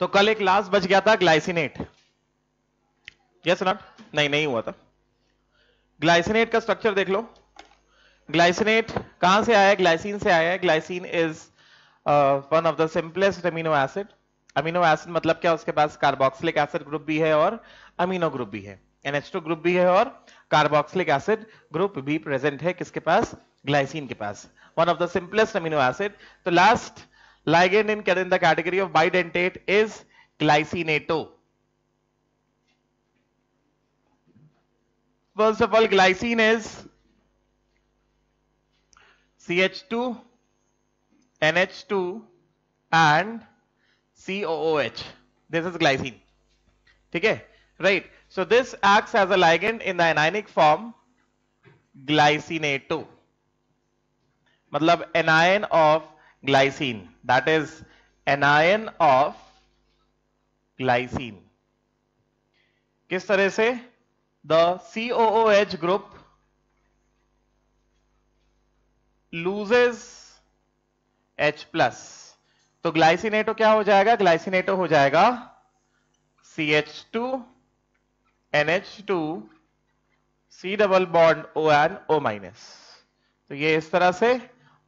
तो कल एक लास्ट बच गया था, ग्लाइसिनेट। यस नॉट नहीं नहीं हुआ था। ग्लाइसिनेट का स्ट्रक्चर देख लो। ग्लाइसिनेट कहाँ से आया? है ग्लाइसिन से आया है। Glycine is one of the simplest amino acid amino acid मतलब क्या? उसके पास कार्बोक्सिलिक एसिड ग्रुप भी है और अमीनो ग्रुप भी है। NH2 ग्रुप भी है और कार्बोक्सिलिक एसिड ग्रुप भी प्रेजेंट है किसके पास? ग्लाइसिन के पास। One of the simplest amino acid तो last ligand in, in the category of bidentate is glycinato first of all glycine is CH2 NH2 and COOH this is glycine ठीक है right so this acts as a ligand in the anionic form glycinato मतलब anion of glycine. That is anion of glycine. किस तरह से? The COOH group loses H plus. तो glycinato क्या हो जाएगा? ग्लाइसिनेटो हो जाएगा C H two N H two C double bond O N O minus तो ये इस तरह से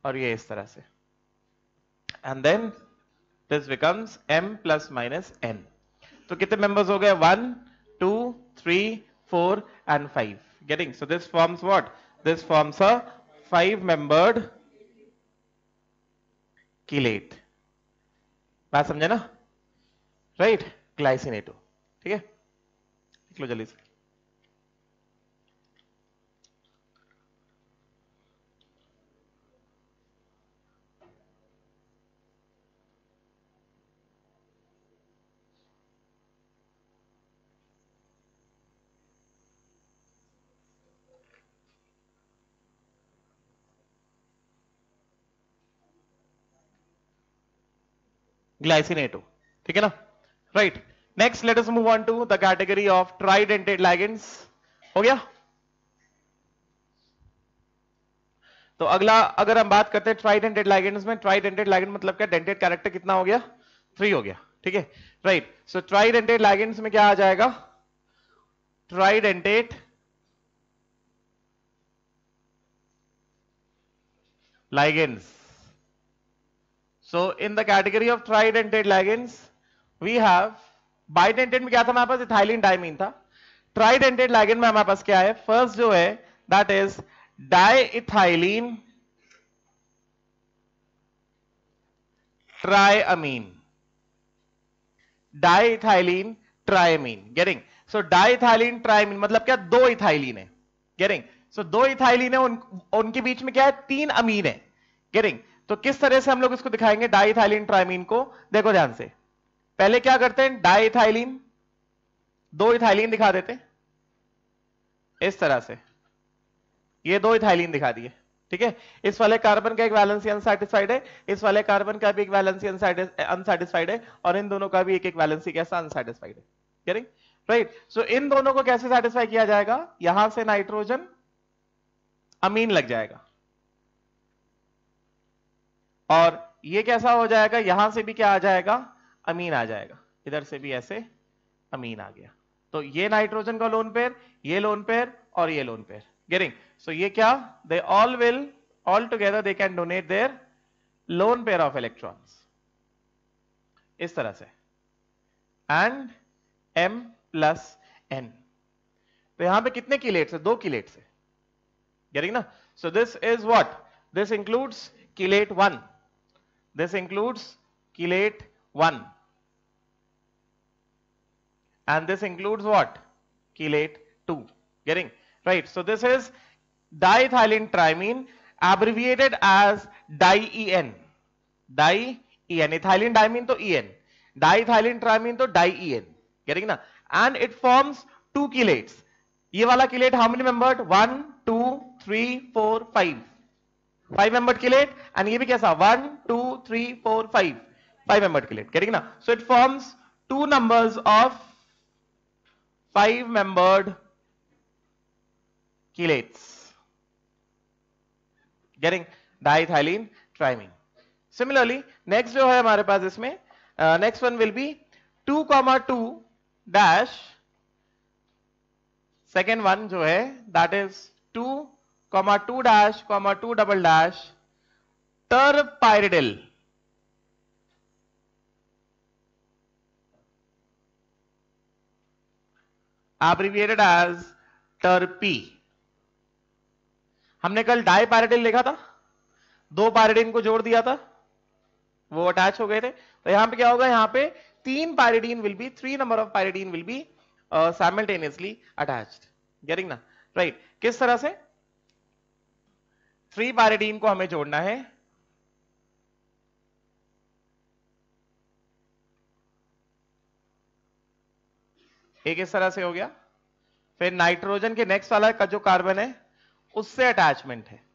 और ये इस तरह से। And then this becomes m plus minus n तो कितने members हो गए one two three four and five getting so this forms what this forms a five membered chelate बात समझे ना राइट ग्लाइसिनेटो ठीक है लिख लो जल्दी से glycinato ठीक है ना? Right next let us move on to the category of tridentate ligands हो गया? तो अगला, अगर हम बात करते हैं ट्राइडेंटेड लिगेंड्स में ट्राइडेंटेड लिगेंड मतलब क्या? डेंटेड कैरेक्टर कितना हो गया? थ्री हो गया। ठीक है? राइट सो ट्राइडेंटेड लिगेंड्स में क्या आ जाएगा? Tridentate ligands. So in the category of tridentate ligands, we have bidentate में क्या था हमारे पास? इथाइलिन डायमीन था। ट्राइडेंटेड ligand में हमारे पास क्या है? फ़र्स्ट जो है that is diethylene triamine diethylene triamine getting so diethylene triamine मतलब क्या? दो इथाइलिन है। गेटिंग सो दो इथाइलिन है उन, उनके बीच में क्या है? तीन अमीन है। गेटिंग तो किस तरह से हम लोग इसको दिखाएँगे? डाइथाइलिन ट्राइमीन को। देखो ध्यान से। पहले क्या करते हैं? डाइथाइलिन। दो इथाइलिन दिखा देते। इस तरह से। ये दो इथाइलिन दिखा दिए। ठीक है? इस वाले कार्बन का एक वैलेंसी अनसेटिस्फाइड है, इस वाले कार्बन का भी एक वैलेंसी अनसेटिस्फाइड है, और इन दोनों का भी एक एक वैलेंसी कैसा अनसेटिस्फाइड है। गेटिंग राइट सो इन दोनों को कैसे सेटिस्फाई किया जाएगा? यहाँ से नाइट्रोजन, अमीन लग जाएगा। और ये कैसा हो जाएगा? यहाँ से भी क्या आ जाएगा? अमीन आ जाएगा। इधर से भी ऐसे अमीन आ गया। तो ये नाइट्रोजन का लोन पेयर ये लोन पेयर और ये लोन पेयर गेटिंग सो ये क्या? They all will all together they can donate their lone pair of electrons इस तरह से। एंड एम प्लस एन तो यहाँ पे कितने किलेट्स है? दो किलेट्स है। गेटिंग ना? So this is what this includes chelate one This includes chelate 1. And this includes what? Chelate 2. Getting? Right. So this is diethylene trimine abbreviated as DIEN. DIEN. Ethylene diamine to EN. Diethylene trimine to DIEN. Getting na? And it forms two chelates. ये वाला chelate how many membered? One, two, three, four, five. five membered chelate and ये भी कैसा? One two three four five five membered chelate getting ना? So it forms two numbers of five membered chelates getting diethylene triamine similarly next जो है हमारे पास इसमें next one will be two comma two dash second one जो है that is two comma two dash comma two double dash terpyridyl abbreviated as terpy हमने कल die पैराडिन लिखा था? दो पैराडिन को जोड़ दिया था। वो अटैच हो गए थे। तो यहाँ पे क्या होगा? यहाँ पे तीन pyridine will be three number of pyridine will be simultaneously attached getting ना? राइट किस तरह से? थ्री पायरेडीन को हमें जोड़ना है। एक इस तरह से हो गया। फिर नाइट्रोजन के नेक्स्ट वाला का जो कार्बन है, उससे अटैचमेंट है।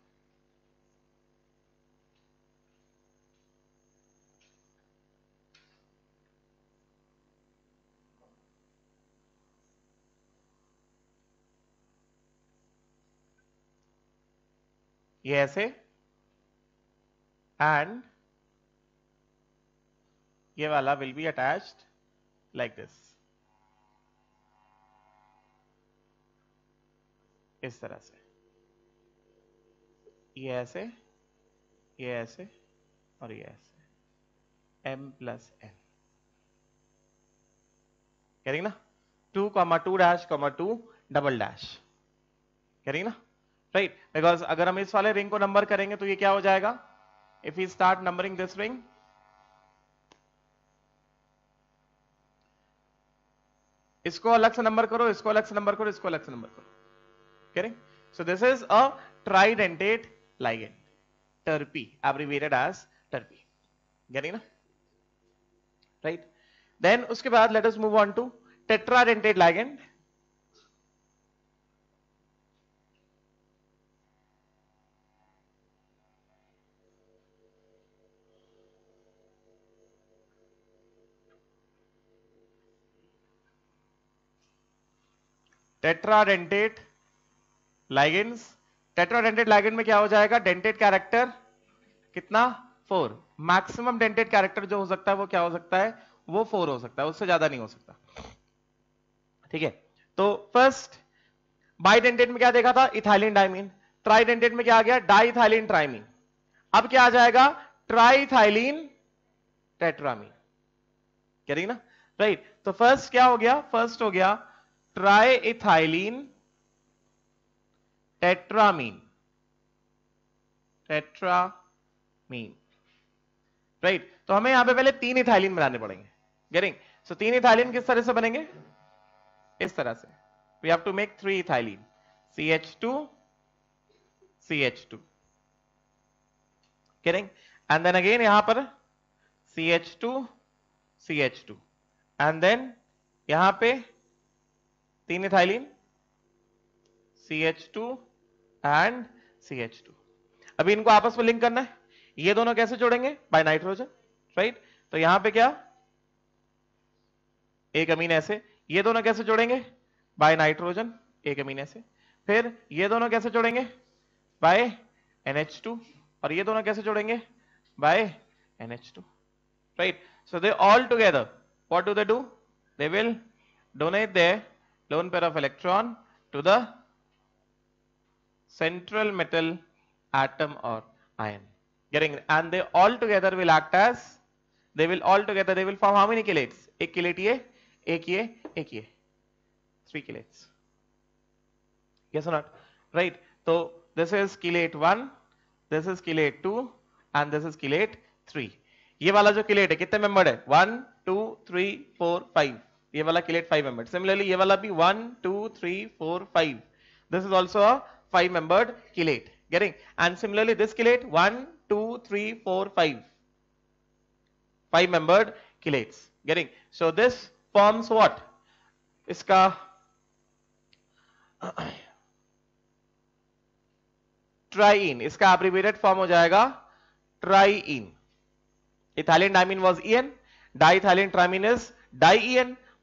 ये ऐसे एंड ये वाला will be attached like this इस तरह से। ये ऐसे ये ऐसे और ये ऐसे। M प्लस एन करेंगे ना? Two comma two dash comma two double dash करेंगे ना? राइट बिकॉज़ अगर हम इस वाले रिंग को नंबर करेंगे तो ये क्या हो जाएगा? If you start numbering this ring इसको अलग से नंबर करो, इसको अलग से नंबर करो, इसको अलग से नंबर करो। करें so this is a tridentate ligand terpy abbreviated as terpy करेंगे ना राइट देन उसके बाद let us move on to tetradentate ligand tetradentate ligands tetradentate ligand में क्या हो जाएगा? डेंटेड कैरेक्टर कितना? फोर। मैक्सिमम डेंटेड कैरेक्टर जो हो सकता है वो क्या हो सकता है? वो फोर हो सकता है, उससे ज़्यादा नहीं हो सकता। ठीक है? तो फ़र्स्ट, बाइडेंटेड में क्या देखा था? इथाइलिन डाइमीन ट्राइडेंटेड में क्या आ गया? Diethylene triamine. अब क्या आ जाएगा? Triethylene tetramine. कह रही ना? Right right. तो फ़र्स्ट क्या हो गया? फ़र्स्ट हो गया triethylene tetramine. Tetramine. Right तो हमें यहाँ पे पहले तीन इथाइलिन बनाने पड़ेंगे। गेटिंग सो तीन इथाइलिन किस तरह से बनेंगे? इस तरह से। We have to make three ethylene C H two C H two getting and then again यहाँ पर C H two C H two and then यहाँ पे तीन ethylene C H two and C H two अभी इनको आपस में link करना है। ये दोनों कैसे जोड़ेंगे? बाय नाइट्रोजन राइट तो यहाँ पे क्या? एक अमीन ऐसे। ये दोनों कैसे जोड़ेंगे? बाय नाइट्रोजन एक अमीन ऐसे। फिर ये दोनों कैसे जोड़ेंगे? बाय NH2 और ये दोनों कैसे जोड़ेंगे? By NH2 right so they all together what do they do they will donate their lone pair of electron to the central metal atom or ion getting and they all together will act as they will all together they will form how many chelates एक chelate ये एक ये एक ये three chelates yes or not right so this is chelate 1 this is chelate 2 and this is chelate 3 ये वाला जो chelate है कितने मेंबर है one two three four five ये वाला किलेट फाइव मेंबर्ड सिमिलरली ये वाला भी one two three four five this is also five membered chelate. Getting and similarly this chelate one two three four five five membered chelates. Getting so this forms what इसका trien इसका abbreviated form हो जाएगा trien ethylene diamine was en en diethylene triamine is dien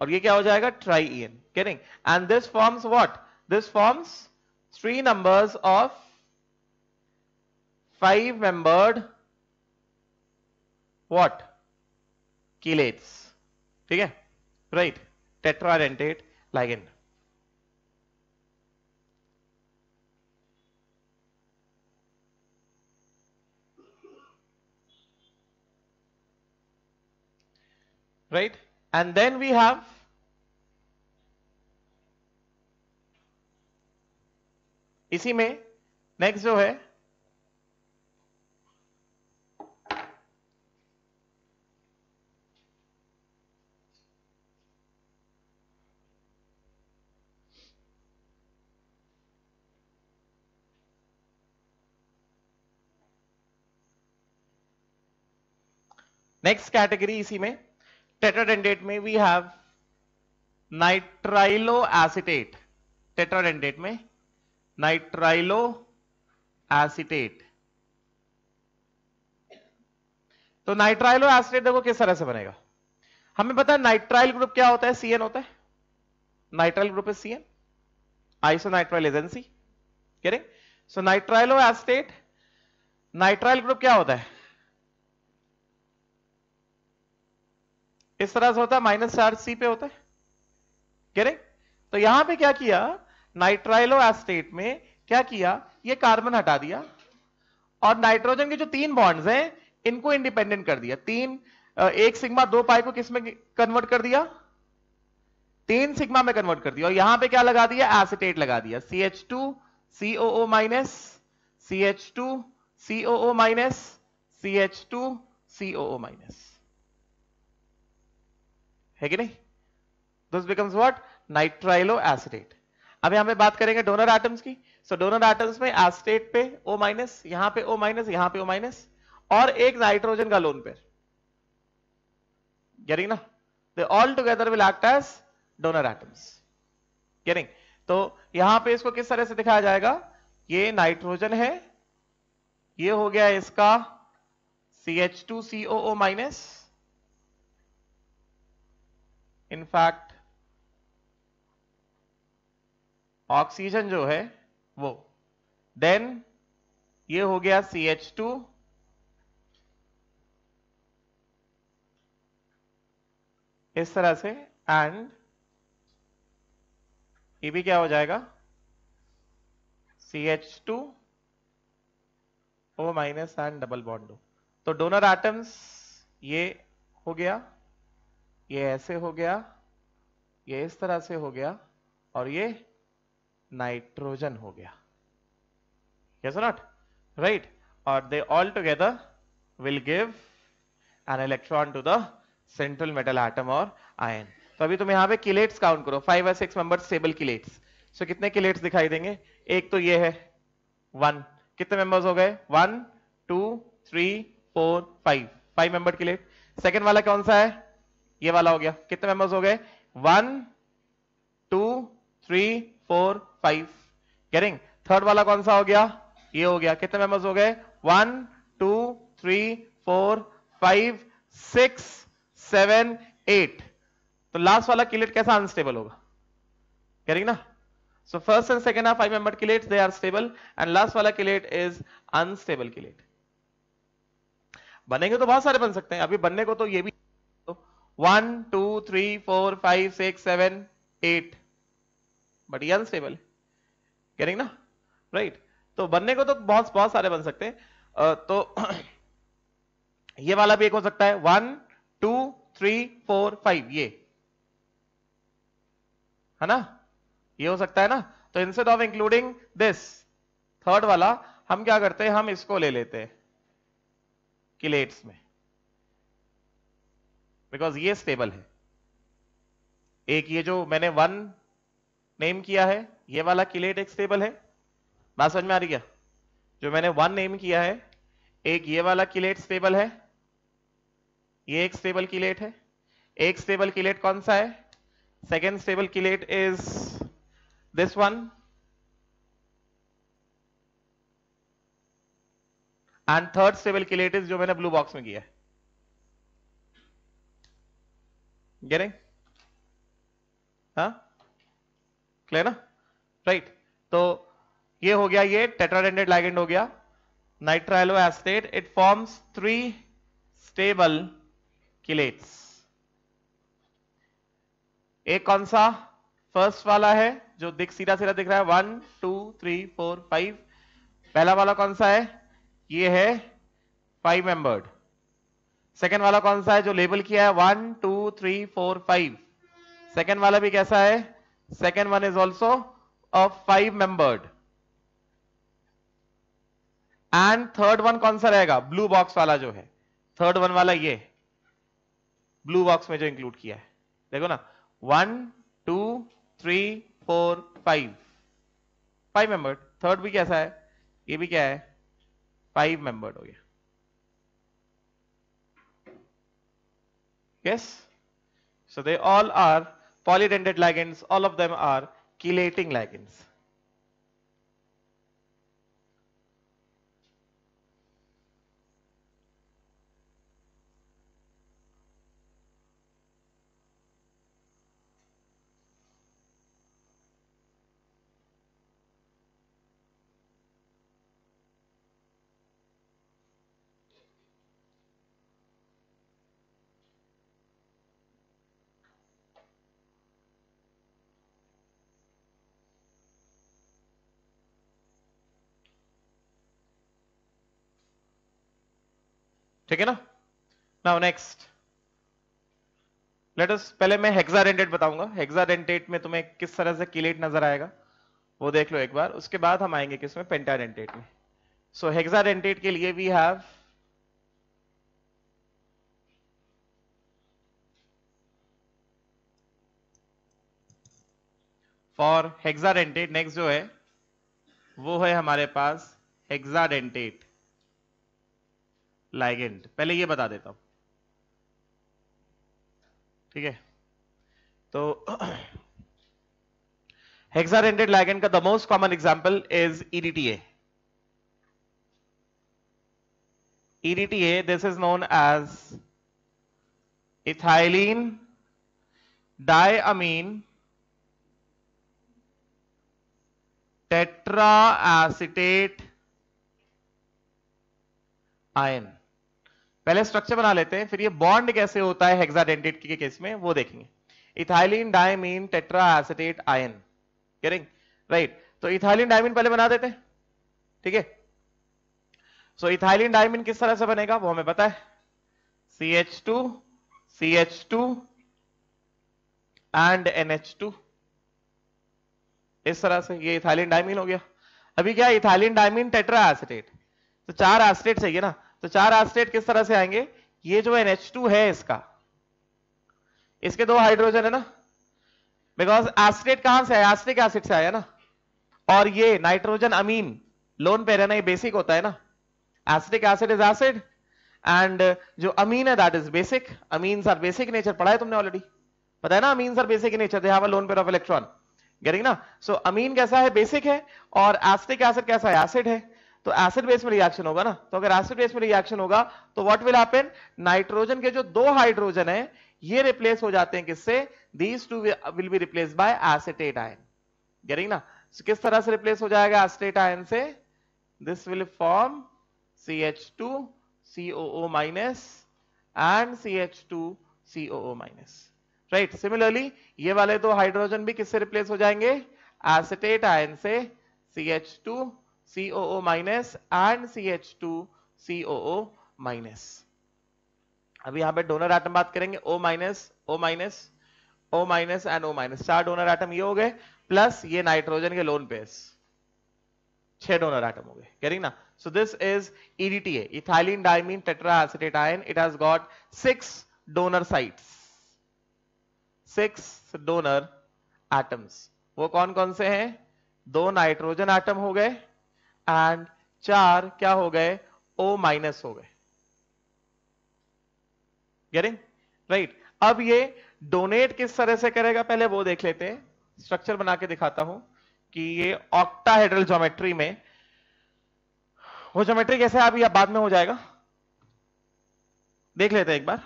और ये क्या हो जाएगा? Tri trien canning and this forms what this forms three numbers of five membered what chelates ठीक है? Right tetradentate ligand right and then we have इसी में next जो है नेक्स्ट कैटेगरी इसी में टेट्राडेंडेट में we have nitrilo acetate tetradentate में नाइट्राइलो एसिटेट तो नाइट्राइलो एसिटेट देखो किस तरह से बनेगा। हमें पता है नाइट्राइल ग्रुप क्या होता है? सीएन होता है। Nitrile group is CN isonitrile agency करें so nitrilo acetate nitrile group क्या होता है? इस तरह से होता है माइनस चार्ज सी पे होता है। करें तो यहाँ पे क्या किया? नाइट्राइलो एस्टेट में क्या किया? ये कार्बन हटा दिया। और नाइट्रोजन के जो तीन बॉन्ड्स हैं, इनको इंडिपेंडेंट कर दिया। तीन एक सिग्मा दो पाई को किसमें कन्वर्ट कर दिया? तीन सिग्मा में कन्वर्ट कर दिया। और यहाँ पे क्या लगा दिया? एसिटेट लगा दिया। C H two CO minus C H two CO minus C H two CO minus है कि नहीं? This becomes what nitrilo acetate अब यहाँ पे बात करेंगे डोनर एटम्स की। सो डोनर एटम्स में एस्टेट पे ओ माइनस यहाँ पे ओ माइनस यहाँ पे ओ माइनस और एक नाइट्रोजन का लोन पेयर गेटिंग ना? All together will act as donor atoms getting तो यहाँ पे इसको किस तरह से दिखाया जाएगा? ये नाइट्रोजन है। ये हो गया इसका C H two CH2COO minus in fact oxygen जो है वो। देन ये हो गया सी एच टू इस तरह से एंड ये भी क्या हो जाएगा? C H two O minus and double bond तो डोनर एटम्स ये हो गया, ये ऐसे हो गया, ये इस तरह से हो गया, और ये नाइट्रोजन हो गया। Or not? Right. Or they all together will give an electron to the central metal atom or ion. तो अभी तुम यहाँ पे किलेट्स काउंट करो। फाइव और six member stable chelates so कितने किलेट्स दिखाई देंगे? एक तो ये है। वन कितने मेंबर्स हो गए? One two three four five five member chelate second वाला कौन सा है? ये वाला हो गया। कितने मेंबर्स हो गए? One two three four five carrying third वाला कौन सा हो गया? ये हो गया। कितने मेंबर्स हो गए? One two three four five six seven eight तो लास्ट वाला किलेट कैसा अनस्टेबल होगा? कैरिंग ना? So first and second are five member chelate they are stable and last वाला किलेट इज़ अनस्टेबल किलेट बनेंगे तो बहुत सारे बन सकते हैं। अभी बनने को तो ये भी one two three four five six seven eight but ये अनस्टेबल करेंगे ना? राइट तो बनने को तो बहुत बहुत सारे बन सकते हैं। तो ये वाला भी एक हो सकता है। One two three four five ये। है ना? ये हो सकता है ना? तो instead of including this third वाला, हम क्या करते हैं? हम इसको ले लेते हैं। किलेट्स में। बिकॉज़ ये स्टेबल है। एक ये जो मैंने वन नेम किया है, ये वाला किलेट एक स्टेबल है। बात समझ में आ रही क्या? जो मैंने वन नेम किया है, एक ये वाला किलेट स्टेबल है, ये एक स्टेबल किलेट है। एक स्टेबल किलेट कौन सा है? Second stable chelate is this one and third stable chelate is जो मैंने ब्लू बॉक्स में किया है। गेटिंग हाँ? क्लियर ना? राइट तो ये हो गया, ये टेट्राडेंडेड लाइगेंड हो गया। Nitrilo acetate it forms three stable chelates एक कौन सा? फ़र्स्ट वाला है, जो दिख, सीधा सीधा दिख रहा है। One two three four five पहला वाला कौन सा है? ये है फाइव मेंबर्ड सेकेंड वाला कौन सा है, जो लेबल किया है? One two three four five second वाला भी कैसा है? Second one is also of five membered and third one कौन सा रहेगा? ब्लू बॉक्स वाला जो है। थर्ड वन वाला ये। ब्लू बॉक्स में जो इंक्लूड किया है। देखो ना। One two three four five five member third भी कैसा है? ये भी क्या है? फाइव मेंबर्ड हो गया। Yes? So they all are polydentate ligands all of them are chelating ligands ठीक है ना? नाउ नेक्स्ट लेट अस पहले मैं हेक्साडेंटेट बताऊँगा। हेक्साडेंटेट में तुम्हें किस तरह से किलेट नज़र आएगा? वो देख लो एक बार। उसके बाद हम आएँगे किसमें? पेंटाडेंटेट में। सो हेक्साडेंटेट के लिए we have for hexadentate next जो है, वो है हमारे पास हेक्साडेंटेट लाइगेंड पहले ये बता देता हूँ। ठीक है? तो हेक्साडेंटेड लाइगेंड का the most common example is EDTA EDTA this is known as ethylene diamine tetra acetate ion पहले स्ट्रक्चर बना लेते हैं, फिर ये बॉन्ड कैसे होता है हेक्साडेंटेट के केस में, वो देखेंगे। Ethylene diamine tetra acetate ion करेंगे राइट तो इथाइलिन डायमीन पहले बना देते हैं, ठीक है? सो इथाइलिन डायमीन किस तरह से बनेगा, वो हमें पता है। C H two C H two and N H two इस तरह से ये इथाइलिन डायमीन हो गया। अभी क्या इथाइलिन डायमीन टेट्रा एसिटेट तो चार एसिटेट चाहिए ना। तो चार एसिड किस तरह से आएँगे? ये जो NH2 है इसका। इसके दो हाइड्रोजन है ना? बिकॉज़ एसिड कहाँ से आया? एसिडिक एसिड से आया ना? और ये नाइट्रोजन अमीन लोन पे रहना ये बेसिक होता है ना? Acidic acid is acid and जो अमीन है that is basic amines are basic nature पढ़ा है तुमने ऑलरेडी पता है ना? Amines are basic nature they have a lone pair of electron getting ना? सो so, अमीन कैसा है? बेसिक है और एस्टिक एसिड कैसा है? एसिड है. तो एसिड बेस में रिएक्शन होगा ना? तो अगर एसिड बेस में रिएक्शन होगा तो व्हाट विल हैपन नाइट्रोजन के जो दो हाइड्रोजन है ये रिप्लेस हो जाते हैं किससे? These two will be replace by acetate ion getting ना? So, किस तरह से रिप्लेस हो जाएगा एसिटेट आयन से this will form CH2 COO minus and CH2 COO minus right similarly ये वाले दो हाइड्रोजन भी किससे रिप्लेस हो जाएँगे? एसिटेट आयन से CH2 COO minus and CH2 COO minus. अभी यहाँ पे डोनर आइटम बात करेंगे O minus, O minus, O minus and O minus. चार डोनर आइटम ये हो गए प्लस ये नाइट्रोजन के लोन पेस छह डोनर आइटम हो गए करेंगे ना? So this is EDTA, ethylene diamine tetra acetate ion it has got six donor sites six donor atoms वो कौन कौन से हैं? दो नाइट्रोजन आइटम हो गए एंड चार क्या हो गए? ओ माइनस हो गए। Getting right right. अब ये डोनेट किस तरह से करेगा? पहले वो देख लेते हैं। स्ट्रक्चर बना के दिखाता हूँ कि ये ऑक्टाहेड्रल ज्योमेट्री में, वो ज्योमेट्री कैसे अभी अब बाद में हो जाएगा। देख लेते हैं एक बार।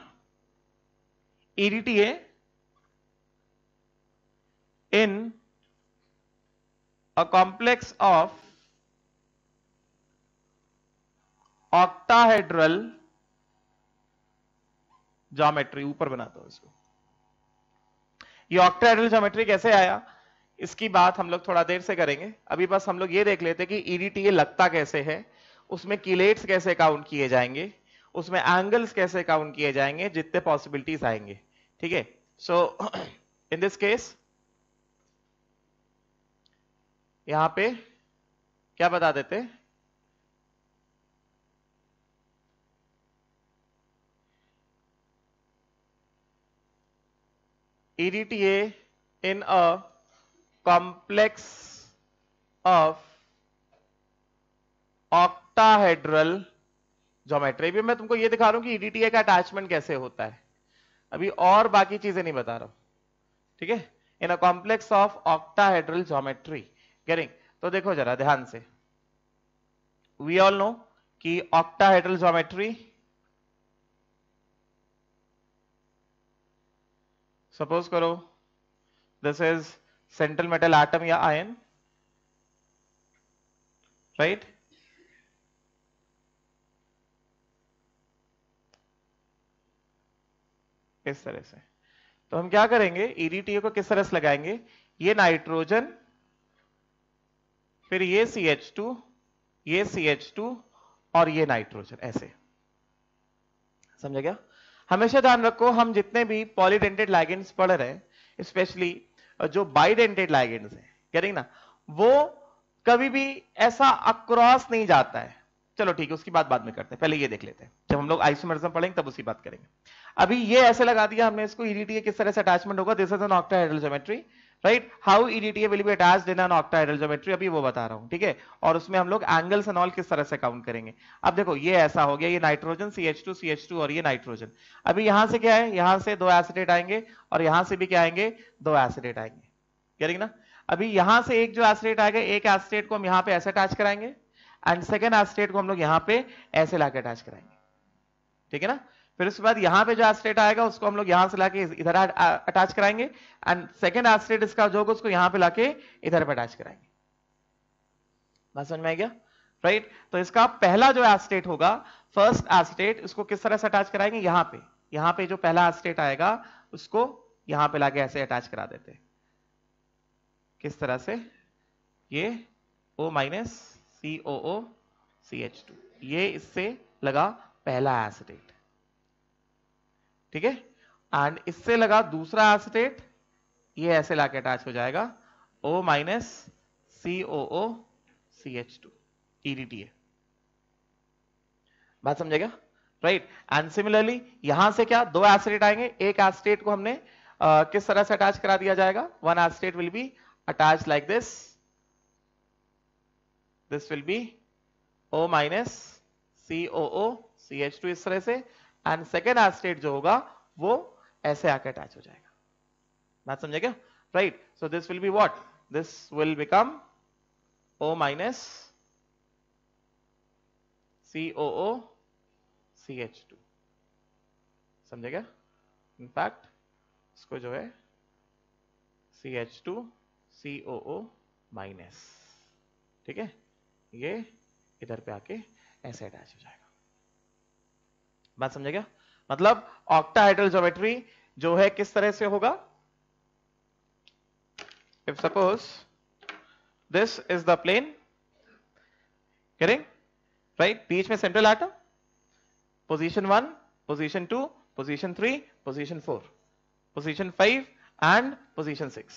EDTA in a complex of octahedral geometry ऊपर बनाता हूँ इसको। ये ऑक्टाहेड्रल ज्योमेट्री कैसे आया? इसकी बात हम लोग थोड़ा देर से करेंगे। अभी बस हम लोग ये देख लेते कि ईडीटीए लगता कैसे है, उसमें किलेट्स कैसे काउंट किए जाएँगे, उसमें एंगल्स कैसे काउंट किए जाएँगे, जितने पॉसिबिलिटीज आएँगे। ठीक है? सो इन दिस केस यहाँ पे क्या बता देते EDTA in a complex of octahedral geometry भी मैं तुमको ये दिखा रहा हूँ कि ईडीटीए का अटैचमेंट कैसे होता है। अभी और बाकी चीज़ें नहीं बता रहा हूँ। ठीक है? In a complex of octahedral geometry getting तो देखो जरा ध्यान से। वी ऑल नो कि ऑक्टाहेड्रल ज्योमेट्री सपोज़ करो this is central metal atom या आयन राइट इस तरह से। तो हम क्या करेंगे? ईडीटीए को किस तरह से लगाएँगे? ये नाइट्रोजन फिर ये सी एच टू ये सी एच टू और ये नाइट्रोजन ऐसे। समझ गया हमेशा ध्यान रखो, हम जितने भी पॉलीडेंटेड लाइगेंड्स पढ़ रहे हैं स्पेशली जो बाइडेंटेड लाइगेंड्स हैं कह ना? वो कभी भी ऐसा अक्रॉस नहीं जाता है। चलो ठीक है, उसकी बात बाद में करते हैं। पहले ये देख लेते हैं। जब हम लोग आइसोमरिज्म पढ़ेंगे, तब उसकी बात करेंगे। अभी ये ऐसे लगा दिया हमने इसको ईडीटी किस तरह से अटैचमेंट होगा? This is an octahedral geometry right how EDTA will be attached in an octahedral geometry अभी वो बता रहा हूँ, ठीक है? और उसमें हम लोग एंगल्स एंड ऑल किस तरह से काउंट करेंगे? अब देखो, ये ऐसा हो गया, ये नाइट्रोजन CH2 CH2 और ये नाइट्रोजन अभी यहाँ से क्या है? यहाँ से दो एसिडेट आएँगे और यहाँ से भी क्या आएँगे? दो एसिडेट आएँगे. करेंगे ना? अभी यहाँ से एक जो एसिडेट आएगा, एक एसिडेट को हम यहाँ पे ऐसे अटैच कराएँगे एंड सेकेंड एसिडेट को हम लोग यहाँ पे ऐसे लाके अटैच कराएँगे. ठीक है ना? फिर उसके बाद यहाँ पे जो एस्टेट आएगा, उसको हम लोग यहाँ से लाके इधर अटैच कराएँगे। एंड सेकेंड एस्टेट इसका जो होगा, उसको यहाँ पे लाके इधर पे अटैच कराएँगे। बात समझ में आ गया राइट? तो इसका पहला जो एस्टेट होगा फ़र्स्ट एस्टेट इसको किस तरह से अटैच कराएँगे? यहाँ पे। यहाँ पे जो पहला एस्टेट आएगा, उसको यहाँ पे लाके ऐसे अटैच करा देते किस तरह से? ये O minus C O O C H two ये इससे लगा पहला एसिडेट ठीक है? एंड इससे लगा दूसरा एसिटेट ये ऐसे लाके अटैच हो जाएगा। O minus C O O C H two EDTA बात समझेगा राइट एंड सिमिलरली यहाँ से क्या? दो एसिडेट आएँगे। एक एसिडेट को हमने uh, किस तरह से अटैच करा दिया जाएगा? One acetate will be attach like this this will be O minus C O O C H two इस तरह से। एंड सेकेंड एस्टेट जो होगा, वो ऐसे आके अटैच हो जाएगा। बात समझे क्या? Right so this will be what this will become O minus C O O C H two समझे क्या? इनफैक्ट इसको जो है C H two C O O minus ठीक है? ये इधर पे आके ऐसे अटैच हो जाएगा। बात समझे क्या? मतलब ऑक्टाहाइड्रल ज्योमेट्री जो है किस तरह से होगा? If suppose this is the plane करें राइट बीच में central atom position one position two position three position four position five and position six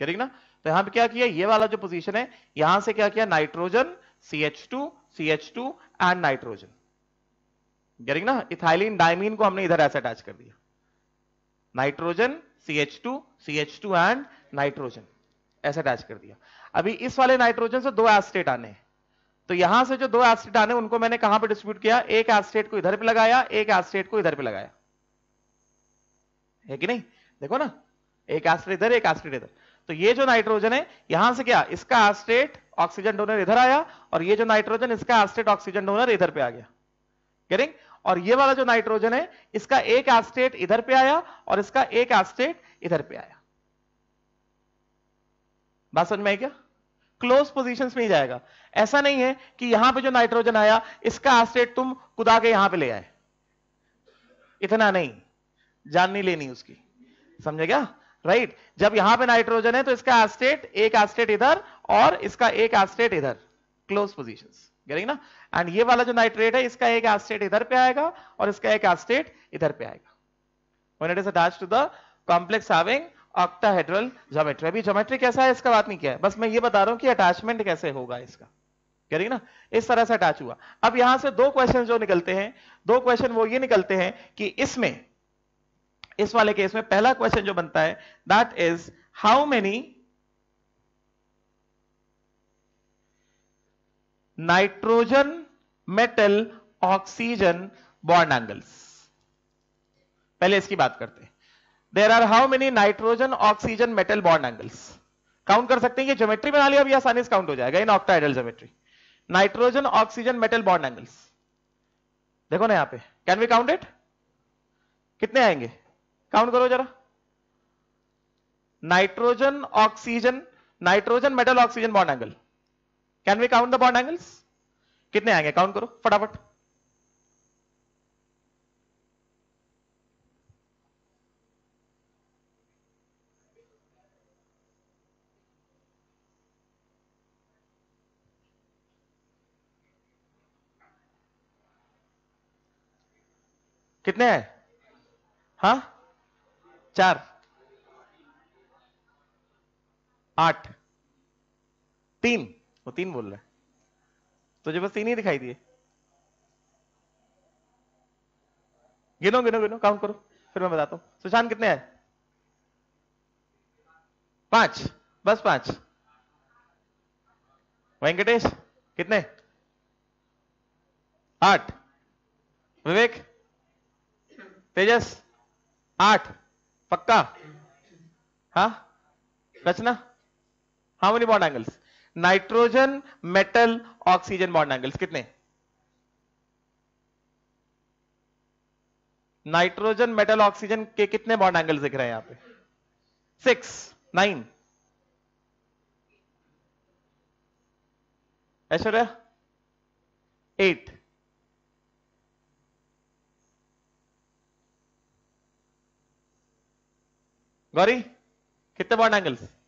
करेंगे ना? तो यहाँ पे क्या किया? ये वाला जो पोजीशन है, यहाँ से क्या किया? Nitrogen C H two C H two and nitrogen getting ना इथाइलिन डायमीन को हमने इधर ऐसे अटैच कर दिया। Nitrogen C H two C H two and nitrogen, ऐसे अटैच कर दिया। अभी इस वाले नाइट्रोजन से दो एस्टेट आने तो यहाँ से जो दो एस्टेट आने, उनको मैंने कहाँ पे डिस्ट्रीब्यूट किया? एक एस्टेट को इधर पे लगाया, एक एस्टेट को इधर पे लगाया। है कि नहीं? देखो ना, एक एस्टेट इधर, एक एस्टेट इधर। तो ये जो नाइट्रोजन है, यहाँ से क्या? इसका एस्टेट ऑक्सीजन डोनर इधर आया, और ये जो नाइट्रोजन, इसका एस्टेट ऑक्सीजन डोनर इधर पे आ गया। गेटिंग और ये वाला जो नाइट्रोजन है, इसका एक एस्टेट इधर पे आया और इसका एक एस्टेट इधर पे आया। बात समझ में आई क्या? क्लोज पोजीशंस में ही जाएगा। ऐसा नहीं है कि यहाँ पे जो नाइट्रोजन आया, इसका एस्टेट तुम कुदा के यहाँ पे ले आए। इतना नहीं। जान नहीं लेनी उसकी। समझे क्या? राइट जब यहाँ पे नाइट्रोजन है तो इसका एस्टेट, एक एस्टेट इधर और इसका एक एस्टेट इधर। क्लोज पोजिशन गेटिंग ना? एंड ये वाला जो नाइट्रेट है, इसका एक एस्टेट इधर पे आएगा और इसका एक एस्टेट इधर पे आएगा। When it is attached to the complex having octahedral geometry अभी ज्योमेट्री कैसा है, इसका बात नहीं किया है। बस मैं ये बता रहा हूँ कि अटैचमेंट कैसे होगा इसका। कह ना? इस तरह से अटैच हुआ। अब यहाँ से दो क्वेश्चन जो निकलते हैं, दो क्वेश्चन वो ये निकलते हैं कि इसमें, इस वाले केस में पहला क्वेश्चन जो बनता है that is how many nitrogen, metal, oxygen, bond angles. पहले इसकी बात करते हैं। There are how many nitrogen oxygen metal bond angles count कर सकते हैं ये ज्योमेट्री बना लिया, अभी आसानी से काउंट हो जाएगा। In octahedral geometry nitrogen oxygen metal bond angles देखो ना यहाँ पे। कैन वी काउंट इट कितने आएँगे? काउंट करो जरा। Nitrogen oxygen nitrogen metal oxygen bond angle can we count the bond angles कितने आएँगे? काउंट करो, फटाफट। कितने हैं? हा? चार। आठ। तीन। वो तीन बोल रहे तुझे बस तीन ही दिखाई दिए। गिनो गिनो गिनो काउंट करो, फिर मैं बताता हूँ। सुशांत कितने हैं? पाँच, बस पाँच। वेंकटेश कितने? आठ। विवेक? तेजस? आठ। पक्का? हा? Rachna? How many bond angles nitrogen, metal, oxygen bond angles, कितने? नाइट्रोजन, मेटल, ऑक्सीजन के कितने बॉन्ड एंगल्स दिख रहे हैं यहाँ पे? Six, nine. Aishwarya? Eight. Gauri, कितने bond angles?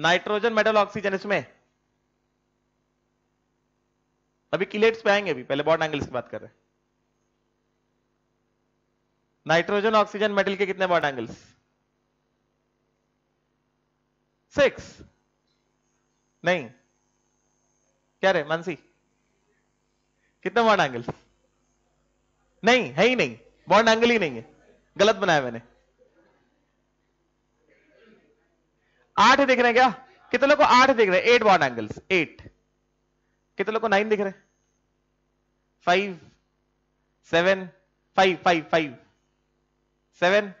Nitrogen, metal, oxygen इसमें। अभी किलेट्स पे आएँगे अभी, पहले बॉन्ड एंगल्स की बात कर रहे हैं। नाइट्रोजन, ऑक्सीजन, मेटल के कितने बॉन्ड एंगल्स? सिक्स। नहीं। क्या रे, मानसी? कितने बॉन्ड एंगल्स? नहीं, है ही नहीं। बॉन्ड एंगल ही नहीं है। गलत बनाया मैंने। आठ दिख रहे हैं क्या? कितने लोग को आठ दिख रहे हैं? एट बॉन्ड एंगल्स एट कितने लोग को नाइन दिख रहे five seven five five five seven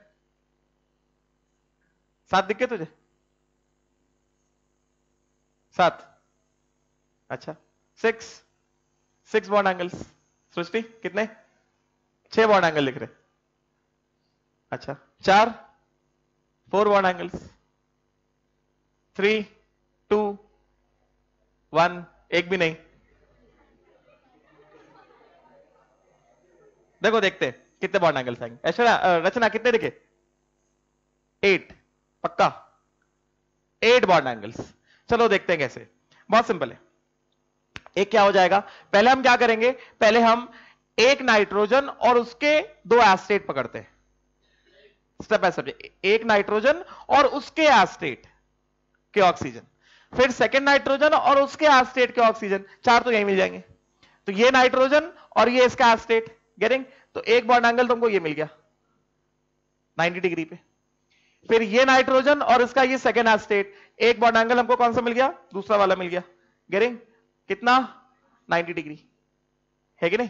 सात दिख गए तुझे? सात. अच्छा. Six six bond angles Srishti, कितने? छह बॉन्ड एंगल लिख रहे अच्छा. चार. Four bond angles three, two, one, एक भी नहीं। देखो, देखते कितने बॉन्ड एंगल्स आएँगे। ऐश्वर्या रचना कितने दिखे? एट पक्का? एट बॉन्ड एंगल्स चलो, देखते हैं कैसे। बहुत सिंपल है। एक क्या हो जाएगा? पहले हम क्या करेंगे? पहले हम एक नाइट्रोजन और उसके दो एस्टेट पकड़ते हैं। स्टेप बाय स्टेप एक नाइट्रोजन और उसके एस्टेट के ऑक्सीजन फिर सेकेंड नाइट्रोजन और उसके एस्टेट के ऑक्सीजन चार तो यही मिल जाएँगे। तो ये नाइट्रोजन और ये इसका एस्टेट गेटिंग तो एक बॉन्ड एंगल तुमको ये मिल गया। 90 डिग्री पे। फिर ये नाइट्रोजन और इसका ये सेकेंड एस्टेट एक बॉन्ड एंगल हमको कौन सा मिल गया? दूसरा वाला मिल गया। गेटिंग कितना? 90 डिग्री। है कि नहीं?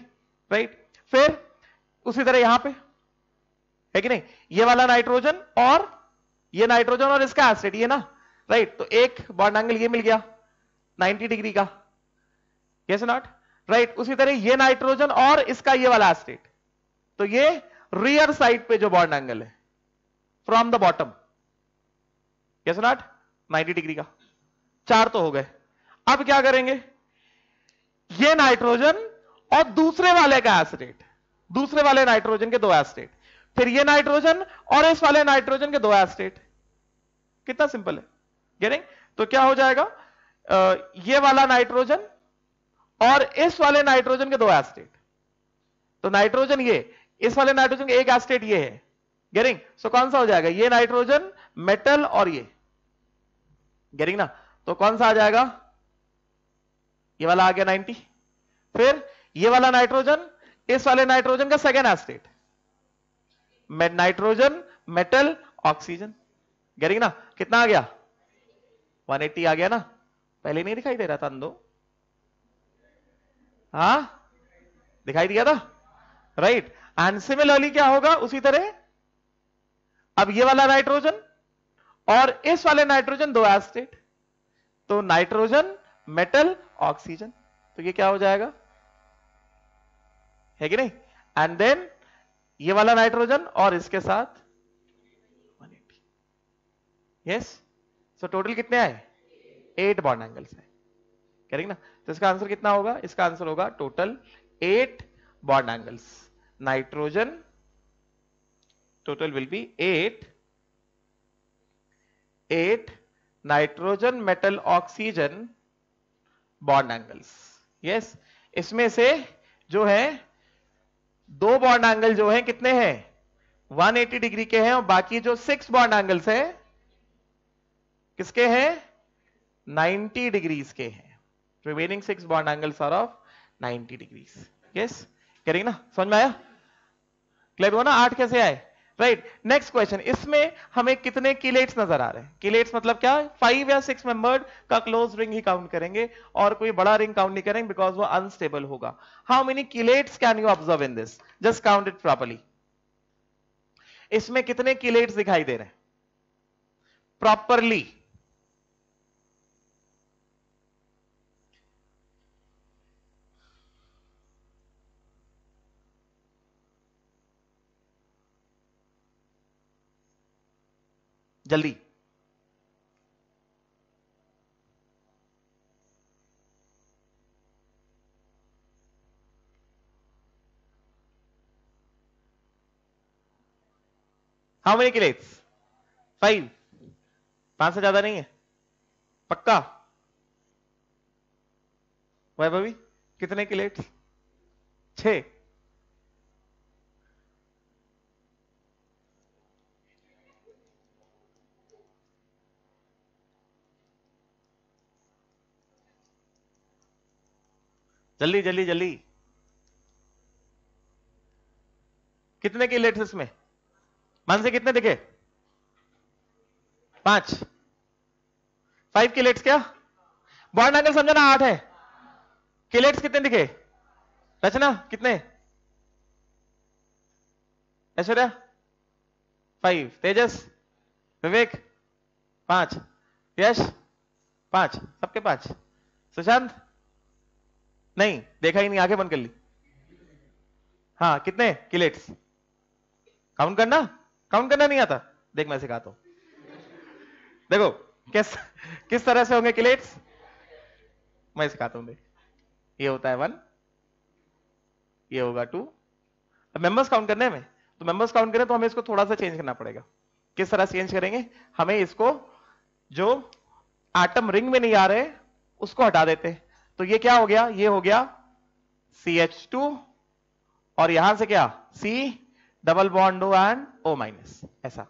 राइट फिर उसी तरह यहाँ पे। है कि नहीं? ये वाला नाइट्रोजन और ये नाइट्रोजन और इसका एस्टेट ये ना? राइट तो एक बॉन्ड एंगल ये मिल गया 90 डिग्री का। कैसे नॉट राइट उसी तरह ये नाइट्रोजन और इसका ये वाला एस्टेट तो ये रियर साइड पे जो बॉन्ड एंगल है फ्रॉम द बॉटम कैसे नॉट 90 डिग्री का। चार तो हो गए। अब क्या करेंगे? ये नाइट्रोजन और दूसरे वाले का एस्टेट दूसरे वाले नाइट्रोजन के दो एस्टेट फिर ये नाइट्रोजन और इस वाले नाइट्रोजन के दो एस्टेट कितना सिंपल है। गेटिंग तो क्या हो जाएगा? आ, ये वाला नाइट्रोजन और इस वाले नाइट्रोजन के दो एस्टेट तो नाइट्रोजन ये इस वाले नाइट्रोजन के एक एस्टेट ये है। गेटिंग सो कौन सा हो जाएगा? ये नाइट्रोजन मेटल और ये। गेटिंग ना? तो कौन सा आ जाएगा? ये वाला आ गया 90 फिर ये वाला नाइट्रोजन इस वाले नाइट्रोजन का second estate nitrogen metal oxygen getting ना? कितना आ गया? 180 आ गया ना? पहले नहीं दिखाई दे रहा था अंदो। हा? दिखाई दिया था? राइट एंड सिमिलरली क्या होगा? उसी तरह। अब ये वाला नाइट्रोजन और इस वाले नाइट्रोजन दो एस्टेट तो नाइट्रोजन मेटल ऑक्सीजन तो ये क्या हो जाएगा? है कि नहीं? एंड देन ये वाला नाइट्रोजन और इसके साथ। 180 यस सो टोटल कितने आए? एट बॉन्ड एंगल्स है। करेंगे ना? तो इसका आंसर कितना होगा? इसका आंसर होगा total eight bond angles nitrogen total will be eight eight nitrogen metal oxygen bond angles yes इसमें से जो है, दो बॉन्ड एंगल जो है, कितने हैं? 180 डिग्री के हैं और बाकी जो सिक्स बॉन्ड एंगल्स है किसके हैं? 90 डिग्रीज के हैं। Remaining six bond angles are of 90 degrees. Yes करेंगे ना? समझ में आया? क्लियर हुआ ना? आठ कैसे आए? राइट नेक्स्ट क्वेश्चन इसमें हमें कितने किलेट्स नज़र आ रहे हैं? किलेट्स मतलब क्या? फाइव या सिक्स मेंबर्ड का क्लोज रिंग ही काउंट करेंगे और कोई बड़ा रिंग काउंट नहीं करेंगे बिकॉज़ वो अनस्टेबल होगा। How many chelates can you observe in this just count it properly इसमें कितने किलेट्स दिखाई दे रहे हैं? प्रॉपरली जल्दी। हाउ मेनी किलेट्स फाइव पाँच से ज़्यादा नहीं है। पक्का? वैभवी, कितने किलेट्स छह। जल्दी जल्दी जल्दी। कितने की लेट्स इसमें? मन से कितने दिखे? पाँच। फाइव की लेट्स क्या? बॉन्ड एंगल समझना आठ है। किलेट्स कितने दिखे? रचना, कितने? ऐश्वर्या? फाइव तेजस? विवेक? पाँच। यश? पाँच। सबके पाँच। सुशांत? नहीं, देखा ही नहीं आगे बंद कर ली। हाँ कितने? किलेट्स। काउंट करना? काउंट करना नहीं आता? देख, मैं सिखाता हूँ। देखो, किस किस तरह से होंगे किलेट्स? मैं सिखाता हूँ, देख। ये होता है वन, ये होगा टू। अब मेंबर्स काउंट करने में तो मेंबर्स काउंट करें तो हमें इसको थोड़ा सा चेंज करना पड़ेगा। किस तरह से चेंज करेंगे? हमें इसको जो एटम रिंग में नहीं आ रहे, उसको हटा देते हैं। तो ये क्या हो गया? ये हो गया सी एच टू और यहाँ से क्या? C double bond O and O minus ऐसा।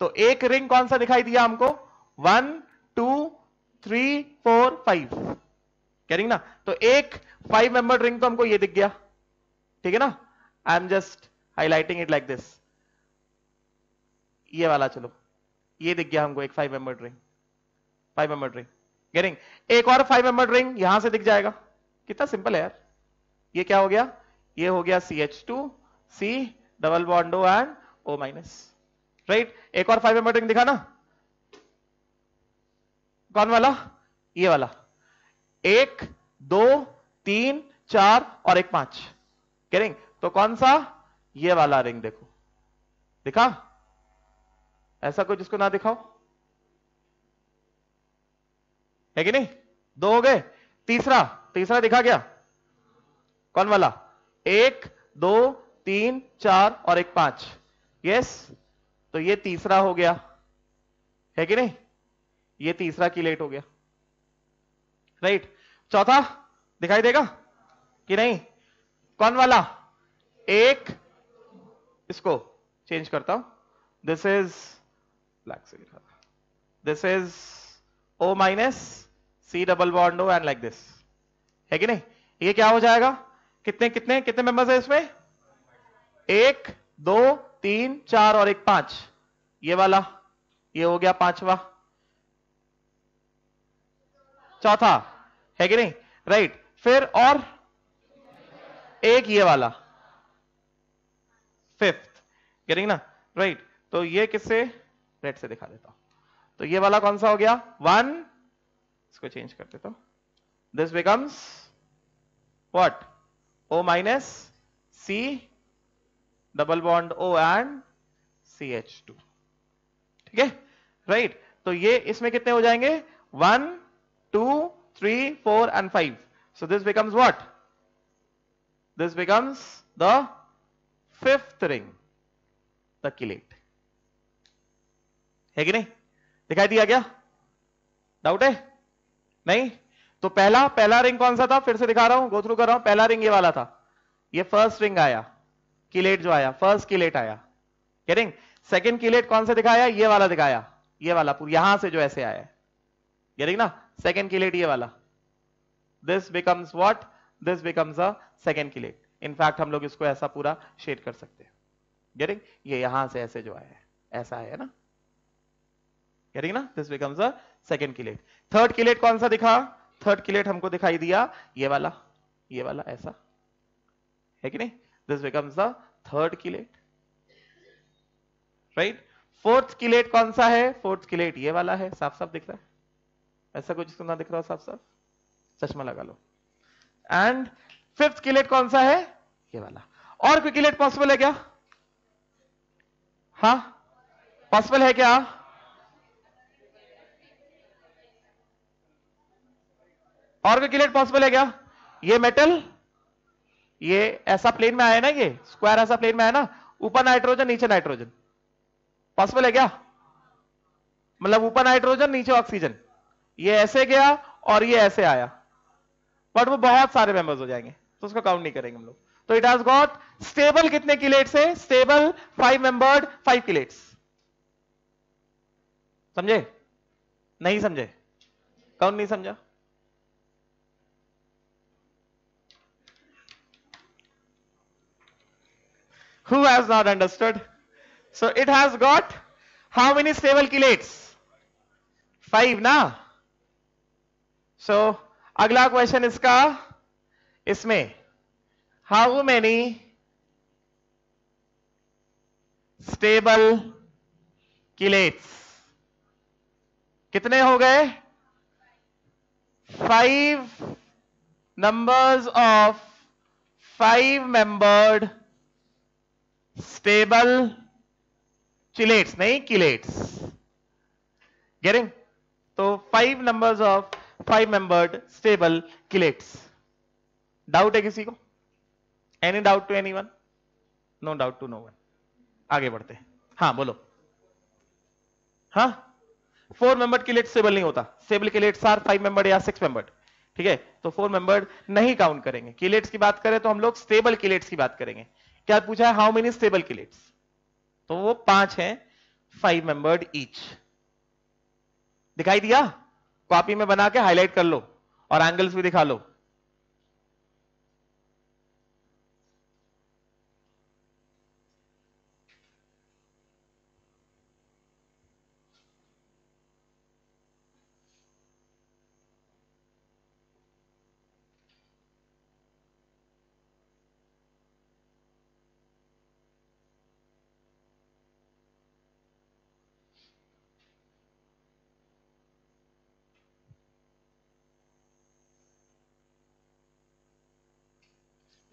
तो एक रिंग कौन सा दिखाई दिया हमको? One two three four five कह रही ना? तो एक फाइव मेंबर रिंग तो हमको ये दिख गया। ठीक है ना? I am just highlighting it like this ये वाला चलो। ये दिख गया हमको एक five member ring. Five member ring. Getting एक और फाइव मेंबर रिंग यहाँ से दिख जाएगा। कितना सिंपल है यार। ये क्या हो गया? ये हो गया C H two C double bond O and O minus right एक और फाइव मेंबर रिंग दिखा ना। कौन वाला? ये वाला। एक, दो, तीन, चार और एक पाँच। करेंगे तो कौन सा? ये वाला रिंग देखो। दिखा? ऐसा कोई जिसको ना दिखाओ। है कि नहीं? दो हो गए। तीसरा तीसरा दिखा गया कौन वाला? एक, दो, तीन, चार और एक पाँच। यस तो ये तीसरा हो गया। है कि नहीं? ये तीसरा की लेट हो गया। राइट चौथा, दिखाई देगा? कि नहीं? कौन वाला? एक, इसको चेंज करता हूँ। दिस इज़ ब्लैक से this is O minus C double bond O and like this है कि नहीं? ये क्या हो जाएगा? कितने कितने कितने मेंबर्स है इसमें? एक, दो, तीन, चार और एक पाँच। ये वाला, ये हो गया पांचवा। चौथा, है कि नहीं? Right right. फिर और एक ये वाला। फिफ्थ गेटिंग ना? Right right. तो ये किससे? रेड से दिखा देता हूँ। तो ये वाला कौन सा हो गया? वन इसको चेंज कर देता हूँ। This becomes what O minus C double bond O and C H two ठीक है? राइट तो ये इसमें कितने हो जाएँगे? One two three four and five so this becomes what this becomes the fifth ring the chelate है कि नहीं? दिखाई दिया क्या? डाउट है? नहीं? तो पहला पहला रिंग कौन सा था? फिर से दिखा रहा हूँ गो थ्रू कर रहा हूँ, पहला रिंग ये वाला था। ये फ़र्स्ट रिंग आया। किलेट जो आया फ़र्स्ट किलेट आया। गेटिंग सेकंड किलेट कौन सा दिखाया? ये वाला दिखाया। ये वाला यहाँ से जो ऐसे आया गेटिंग ना? सेकंड किलेट ये वाला। This becomes what this becomes a second chelate in fact हम लोग इसको ऐसा पूरा शेड कर सकते हैं। गेटिंग ये यहाँ से ऐसे जो आया है। ऐसा है ना? गेटिंग ना? This becomes a second chelate third chelate कौन सा दिखा? थर्ड किलेट हमको दिखाई दिया। ये वाला ये वाला ऐसा। है कि नहीं? This becomes the third chelate right fourth chelate कौन सा है? फोर्थ किलेट ये वाला है। साफ़ साफ़ दिख रहा है? ऐसा कुछ ना दिख रहा हो साफ़ साफ़ चश्मा लगा लो। एंड फिफ्थ किलेट कौन सा है? ये वाला। और कोई किलेट पॉसिबल है क्या? हा? पॉसिबल है क्या? और कोई किलेट पॉसिबल है क्या? ये मेटल ये ऐसा प्लेन में आया ना ये? स्क्वायर ऐसा प्लेन में आया ना? ऊपर नाइट्रोजन नीचे नाइट्रोजन पॉसिबल है क्या? मतलब ऊपर नाइट्रोजन नीचे ऑक्सीजन ये ऐसे गया और ये ऐसे आया. बट वो बहुत सारे मेंबर्स हो जाएँगे. तो उसको काउंट नहीं करेंगे हम लोग. तो इट हैज़ गॉट स्टेबल कितने किलेट्स है? Stable five membered five chelates समझे? नहीं समझे? काउंट नहीं समझा? Who has not understood so it has got how many stable chelates five na so अगला क्वेश्चन इसका इसमें हाउ मेनी स्टेबल किलेट्स कितने हो गए five numbers of five membered stable chelates नहीं किलेट्स गेटिंग तो five numbers of five membered stable chelates doubt है किसी को? Any doubt to any one no doubt to no one आगे बढ़ते हैं। हाँ बोलो। हाँ? फोर मेंबर्ड किलेट स्टेबल नहीं होता। Stable chelates are five membered या सिक्स मेंबर्ड ठीक है? तो फोर मेंबर्ड नहीं काउंट करेंगे। किलेट्स की बात करें तो हम लोग स्टेबल किलेट्स की बात करेंगे। क्या पूछा है? हाउ मेनी स्टेबल किलेट्स तो वो पाँच है फाइव मेंबर्ड ईच दिखाई दिया? कॉपी में बना के हाईलाइट कर लो और एंगल्स भी दिखा लो।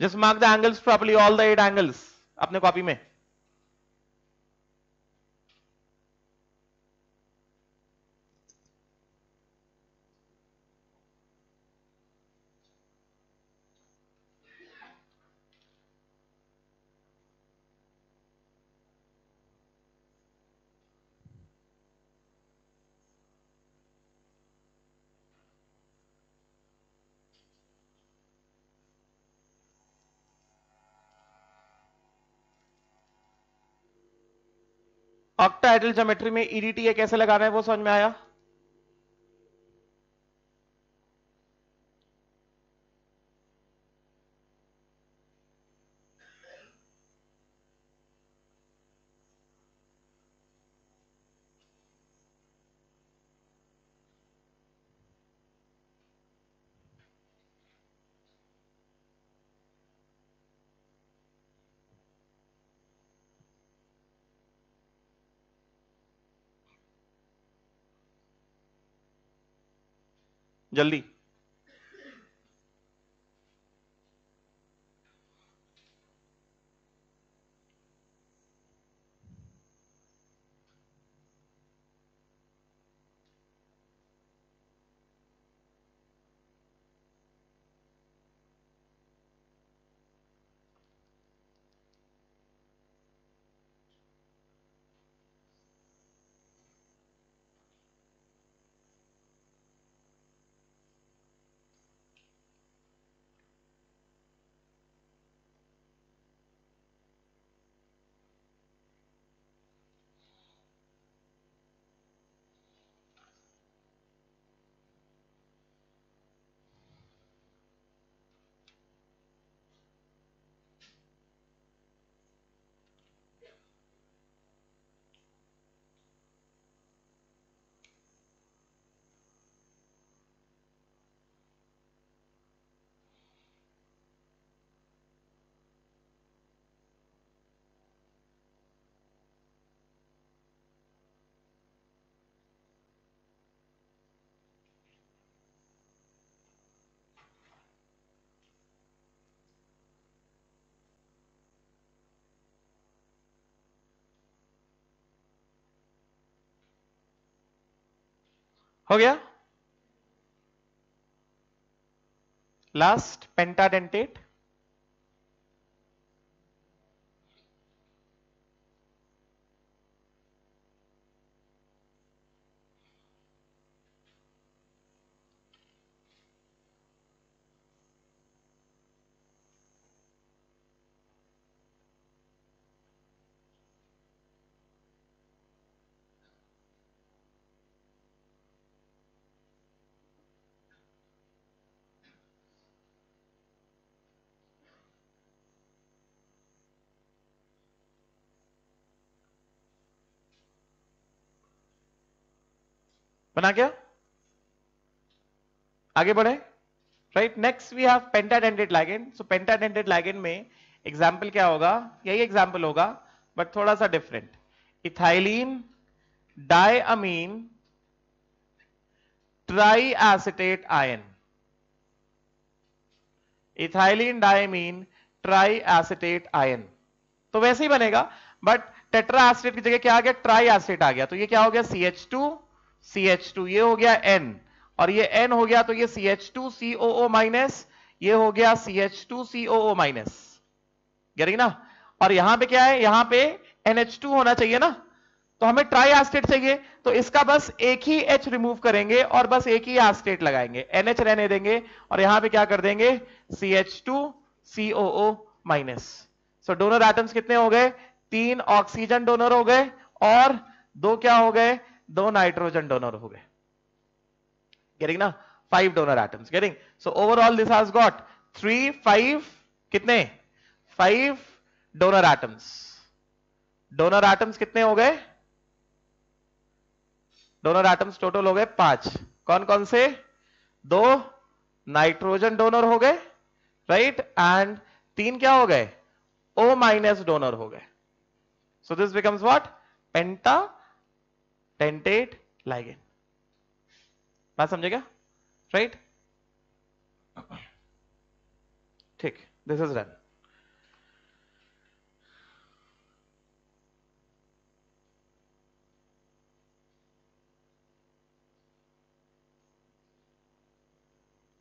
Just mark the angles properly all the eight angles अपने कॉपी में। ऑक्टाइडल जोमेट्री में ईडीटी कैसे लगाना है वो समझ में आया? जल्दी हो गया? लास्ट पेंटाडेंटेट बना क्या? आगे बढ़े। Right next we have pentadentate ligand so pentadentate ligand में एग्ज़ाम्पल क्या होगा? यही एग्ज़ाम्पल होगा बट थोड़ा सा different ethylene diamine tri acetate ion ethylene diamine tri acetate ion तो वैसे ही बनेगा बट टेट्रा एसिटेट की जगह क्या आ गया? ट्राई एसिड आ गया। तो ये क्या हो गया? C H two C H two ये हो गया एन और ये एन हो गया तो ये C H two C O O minus ये हो गया C H two C O O minus गिरी ना? और यहाँ पे क्या है? यहाँ पे NH2 होना चाहिए ना? तो हमें ट्राई एस्टेट चाहिए तो इसका बस एक ही H रिमूव करेंगे और बस एक ही एस्टेट लगाएँगे। NH रहने देंगे और यहाँ पे क्या कर देंगे? CH2 COO minus so donor atoms कितने हो गए? तीन ऑक्सीजन डोनर हो गए और दो क्या हो गए? दो नाइट्रोजन डोनर हो गए। गेटिंग ना? Five donor atoms getting so overall this has got three five कितने? Five donor atoms donor atoms कितने हो गए? डोनर एटम्स टोटल हो गए पाँच। कौन कौन से? दो नाइट्रोजन डोनर हो गए राइट एंड तीन क्या हो गए? ओ माइनस डोनर हो गए। So this becomes what pentadentate ligand बात समझेगा राइट ठीक दिस इज़ डन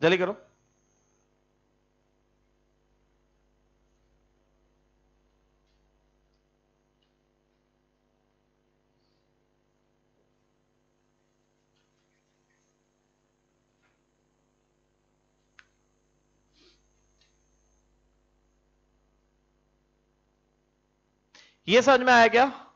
जल्दी करो। ये समझ में आया क्या?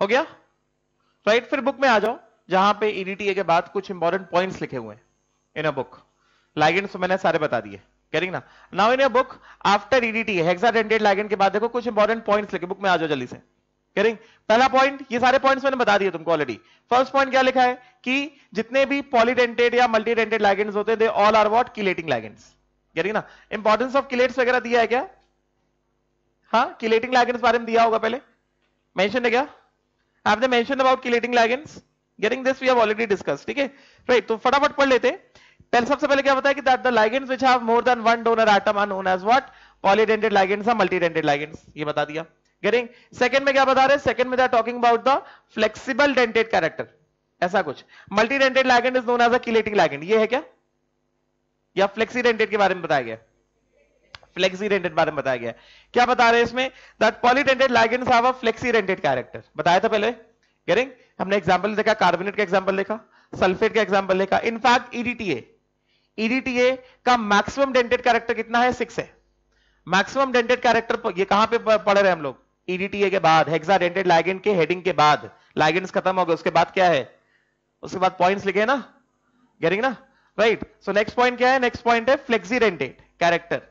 हो गया? राइट फिर बुक में आ जाओ, जहाँ पे ईडीटीए के बाद कुछ इंपॉर्टेंट पॉइंट्स लिखे हुए हैं इन अ बुक लाइगेंड्स मैंने सारे बता दिए करेंगे ना? Now in a book after EDTA hexadentate ligand के बाद देखो कुछ इंपॉर्टेंट पॉइंट्स लिखे बुक में आ जाओ जल्दी से. करेंगे पहला पॉइंट ये सारे पॉइंट्स मैंने बता दिए तुमको ऑलरेडी फ़र्स्ट पॉइंट क्या लिखा है? कि जितने भी पॉलीडेंटेड या मल्टीडेंटेड लाइगेंड्स होते हैं they all are what chelating ligands करेंगे ना? इंपॉर्टेंस ऑफ़ किलेट्स वगैरह दिया है क्या? हाँ किलेटिंग लाइगेंड्स बारे में दिया होगा पहले? मेंशन है क्या? आपने mention about chelating ligands getting this we have already discuss ठीक है? राइट तो फटाफट पढ़ लेते पहले सबसे पहले क्या बताया कि that the ligands which have more than one donor atom are known as what polydentate ligands और मल्टीडेंटेड लाइगेंड्स ये बता दिया। गेटिंग सेकंड में क्या बता रहे हैं? सेकंड में they are talking about the flexible dentate character ऐसा कुछ। Multidentate ligand is known as a chelating ligand ये है क्या? या फ्लेक्सीडेंटेड के बारे में बताया गया फ्लेक्सीडेंटेड बारे में बताया गया क्या बता रहे हैं इसमें? That polydentate ligands have a flexidentate character बताया था पहले? गेटिंग हमने एग्जांपल देखा कार्बोनेट का एग्जांपल देखा सल्फेट का एग्जांपल देखा। इनफैक्ट ईडीटीए ईडीटीए का मैक्सिमम डेंटेड कैरेक्टर कितना है? सिक्स है। मैक्सिमम डेंटेड कैरेक्टर ये कहाँ पे पढ़ रहे हैं हम लोग? ईडीटीए के बाद हेक्सा डेंटेड लाइगेंड के हेडिंग के बाद। लाइगेंड्स खत्म हो गए, उसके बाद क्या है? उसके बाद पॉइंट्स लिखे ना? गेटिंग ना? राइट सो नेक्स्ट पॉइंट क्या है? नेक्स्ट पॉइंट है flexidentate character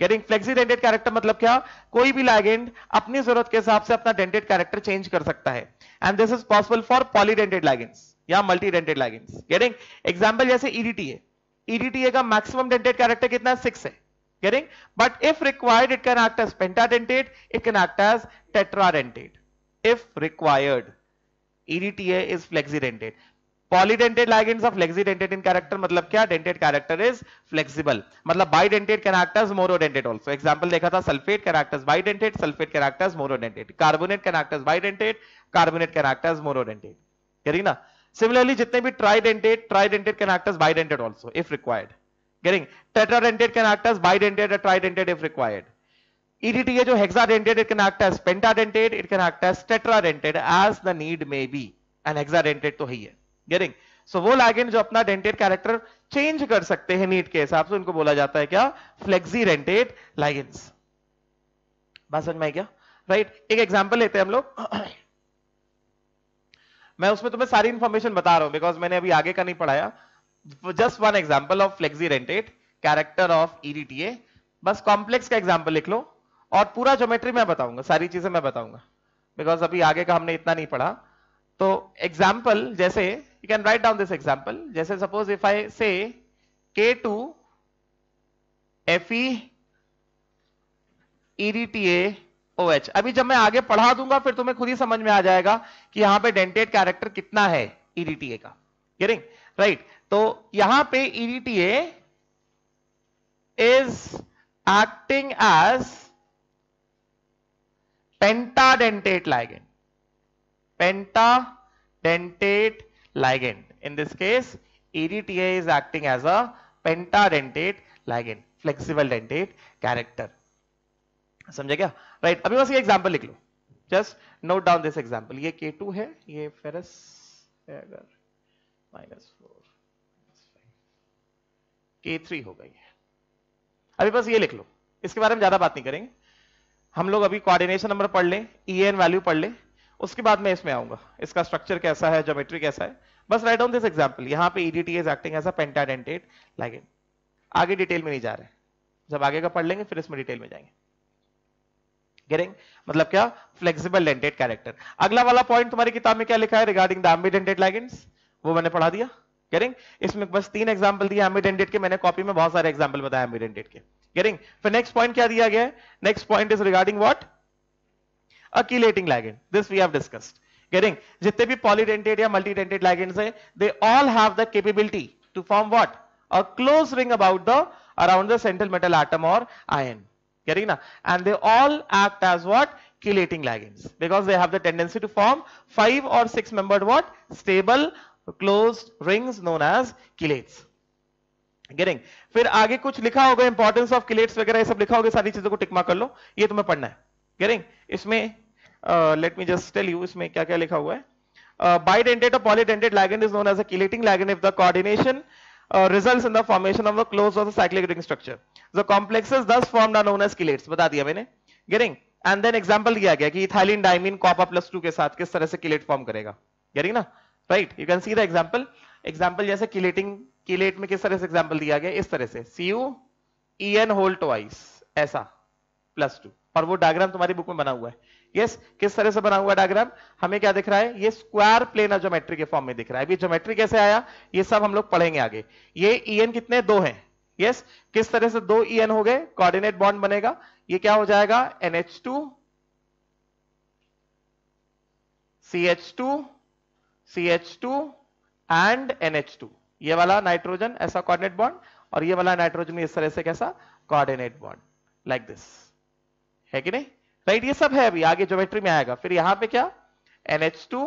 getting flexidentate character मतलब क्या? कोई भी लाइगेंड अपनी ज़रूरत के हिसाब से अपना डेंटेड कैरेक्टर चेंज कर सकता है। And this is possible for polydentate ligands या मल्टीडेंटेड लाइगेंड्स गेटिंग एग्जांपल जैसे ईडीटीए ईडीटीए का मैक्सिमम डेंटेड कैरेक्टर कितना सिक्स है। Getting? But if required, it can act as pentadentate it can act as tetradentate if required EDTA is flexidentate polydentate ligands of flexidentate in character मतलब क्या? Dentate character is flexible मतलब bidentate as monodentate also example देखा था sulphate as bidentate sulphate as monodentate carbonate as bidentate carbonate as monodentate करेंगे ना similarly जितने भी tridentate tridentate as bidentate also if required can act as bidentate or tridentate if required. EDTA जो hexadentate, it can act as pentadentate, it can act as tetradentate, as the need may be. And hexadentate तो ही है. Getting. So, वो ligand जो अपना dentate character change कर सकते हैं नीट के हिसाब से, उनको बोला जाता है क्या? Flexi flexidentate ligands. बात समझ में आई क्या? Right right? एक एग्जांपल लेते हैं हम लोग। मैं उसमें तुम्हें सारी इंफॉर्मेशन बता रहा हूँ बिकॉज़ मैंने अभी आगे का नहीं पढ़ाया। Just one example of flexidentate character of EDTA बस कॉम्प्लेक्स का एग्ज़ाम्पल लिख लो, और पूरा ज्योमेट्री मैं बताऊँगा, सारी चीज़ें मैं बताऊँगा। बिकॉज़ अभी आगे का हमने इतना नहीं पढ़ा। तो एग्ज़ाम्पल जैसे you can write down this example जैसे suppose if I say K two F EDTA अभी जब मैं आगे पढ़ा दूँगा, फिर तुम्हें खुद ही समझ में आ जाएगा कि यहाँ पे डेंटेड कैरेक्टर कितना है ईडीटीए का. Getting right right. तो यहाँ पे EDTA is acting as pentadentate ligand. Pentadentate ligand. In this case EDTA is acting as a pentadentate ligand, flexible dentate character. समझे क्या? Right right. अभी बस ये एग्जांपल लिख लो। Just note down this example ये K2 है, ये फेरस है अगर। माइनस फोर के थ्री हो गई है अभी बस ये लिख लो। इसके बारे में ज़्यादा बात नहीं करेंगे। हम लोग अभी कोऑर्डिनेशन नंबर पढ़ लें ई एन वैल्यू पढ़ लें। उसके बाद मैं इसमें आऊँगा। इसका स्ट्रक्चर कैसा है ज्योमेट्री कैसा है? बस राइट ऑन दिस एग्जांपल यहाँ पे EDT is acting as a pentadentate ligand आगे डिटेल में नहीं जा रहे जब आगे का पढ़ लेंगे, फिर इसमें डिटेल में जाएँगे। गेटिंग मतलब क्या? फ्लेक्सिबल डेंटेड कैरेक्टर अगला वाला पॉइंट तुम्हारी किताब में क्या लिखा है रिगार्डिंग द एम्बिडेंटेड लाइगेंड्स वो मैंने पढ़ा दिया। गेटिंग इसमें बस तीन एग्जांपल दिया एमिडेंटेड के। मैंने कॉपी में बहुत सारे एग्जांपल बताया एमिडेंटेड के। गेटिंग फिर नेक्स्ट पॉइंट क्या दिया गया है? Next point is regarding what a chelating ligand this we have discussed getting जितने भी पॉलीडेंटेड या मल्टीडेंटेड लाइगेंड्स हैं they all have the capability to form what a close ring about the around the central metal atom or ion getting na and they all act as what chelating ligands because they have the tendency to form five or six membered what stable closed rings known as chelates getting फिर आगे कुछ लिखा होगा importance of किलेट्स वगैरह ये सब लिखा होगा सारी चीज़ों को टिक मार कर लो ये तुम्हें पढ़ना है गेटिंग इसमें let me just tell you इसमें क्या क्या लिखा हुआ है? बाई और polydentate ligand is known as chelating ligand if the coordination results in the formation of the close of cyclic ring structure the complexes thus form are known as chelates बता दिया मैंने। गेटिंग एंड देन एग्ज़ाम्पल दिया गया कि ethylene diamine copper plus two के साथ किस तरह से किलेट फॉर्म करेगा। गेटिंग ना? Right you can see the example example जैसे किलेटिंग किलेट में किस तरह से एग्ज़ाम्पल दिया गया? इस तरह से। C U E N whole two ऐसा. प्लस टू और वो डायग्राम तुम्हारी बुक में बना हुआ है। यस yes, किस तरह से बना हुआ डायग्राम हमें क्या दिख रहा है? ये स्क्वायर प्लेनर ज्योमेट्री के फॉर्म में दिख रहा है। अभी ज्योमेट्री कैसे आया? ये सब हम लोग पढ़ेंगे आगे। ये ई कितने? दो हैं। यस yes, किस तरह से दो ई हो गए? कोऑर्डिनेट बॉन्ड बनेगा। ये क्या हो जाएगा? NH2 CH2 CH2 and NH2 ये वाला नाइट्रोजन ऐसा कोऑर्डिनेट बॉन्ड और ये वाला नाइट्रोजन इस तरह से कैसा? कोऑर्डिनेट बॉन्ड लाइक दिस है कि नहीं? राइट ये सब है अभी, आगे ज्योमेट्री में आएगा। फिर यहाँ पे क्या? NH2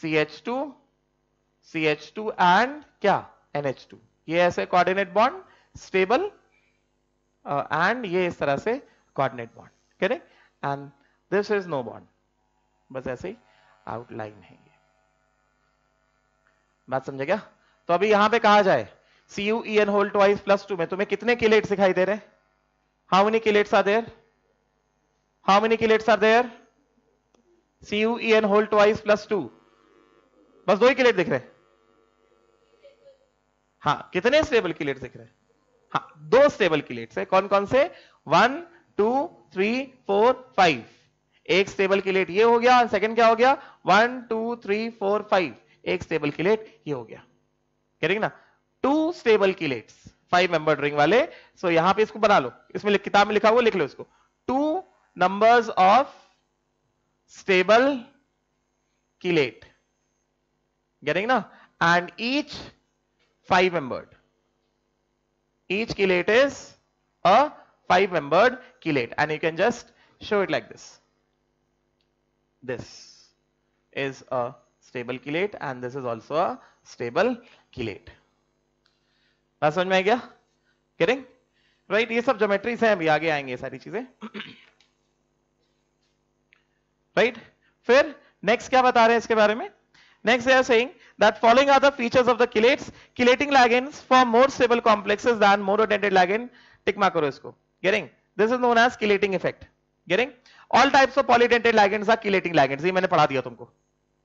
CH2 CH2 एंड क्या? NH2 ये ऐसे कोऑर्डिनेट बॉन्ड स्टेबल एंड ये इस तरह से coordinate bond correct and this is no bond बस ऐसे ही आउटलाइन है ये। बात समझे क्या? तो अभी यहाँ पे कहा जाए C U E N whole twice plus two में तुम्हें कितने किलेट्स दिखाई दे रहे how many chelates are there are there C U E N whole twice plus two बस दो ही किलेट दिख रहे हाँ। कितने स्टेबल किलेट दिख रहे हाँ? दो स्टेबल किलेट्स है। कौन कौन से? One two three four five एक स्टेबल किलेट ये हो गया सेकंड क्या हो गया? One two three four five एक स्टेबल किलेट ये हो गया। करेंगे ना? Two stable chelates five member ring वाले। सो यहाँ पे इसको बना लो। इसमें किताब में लिखा हुआ, लिख लो इसको। Two numbers of stable chelate getting ना and each five membered each chelate is a five membered chelate and you can just show it like this. This is a stable chelate and this is also a stable chelate. बात समझ में आ गया करें right ये सब geometries हैं अभी आगे आएँगे सारी चीज़ें राइट फिर नेक्स्ट क्या बता रहे हैं इसके बारे में next are saying that following are the features of the chelates chelating ligands for more stable complexes than monodentate ligand टिकमा करो इसको getting this is known as chelating effect getting all types of polydentate ligands are chelating ligands ये मैंने पढ़ा दिया तुमको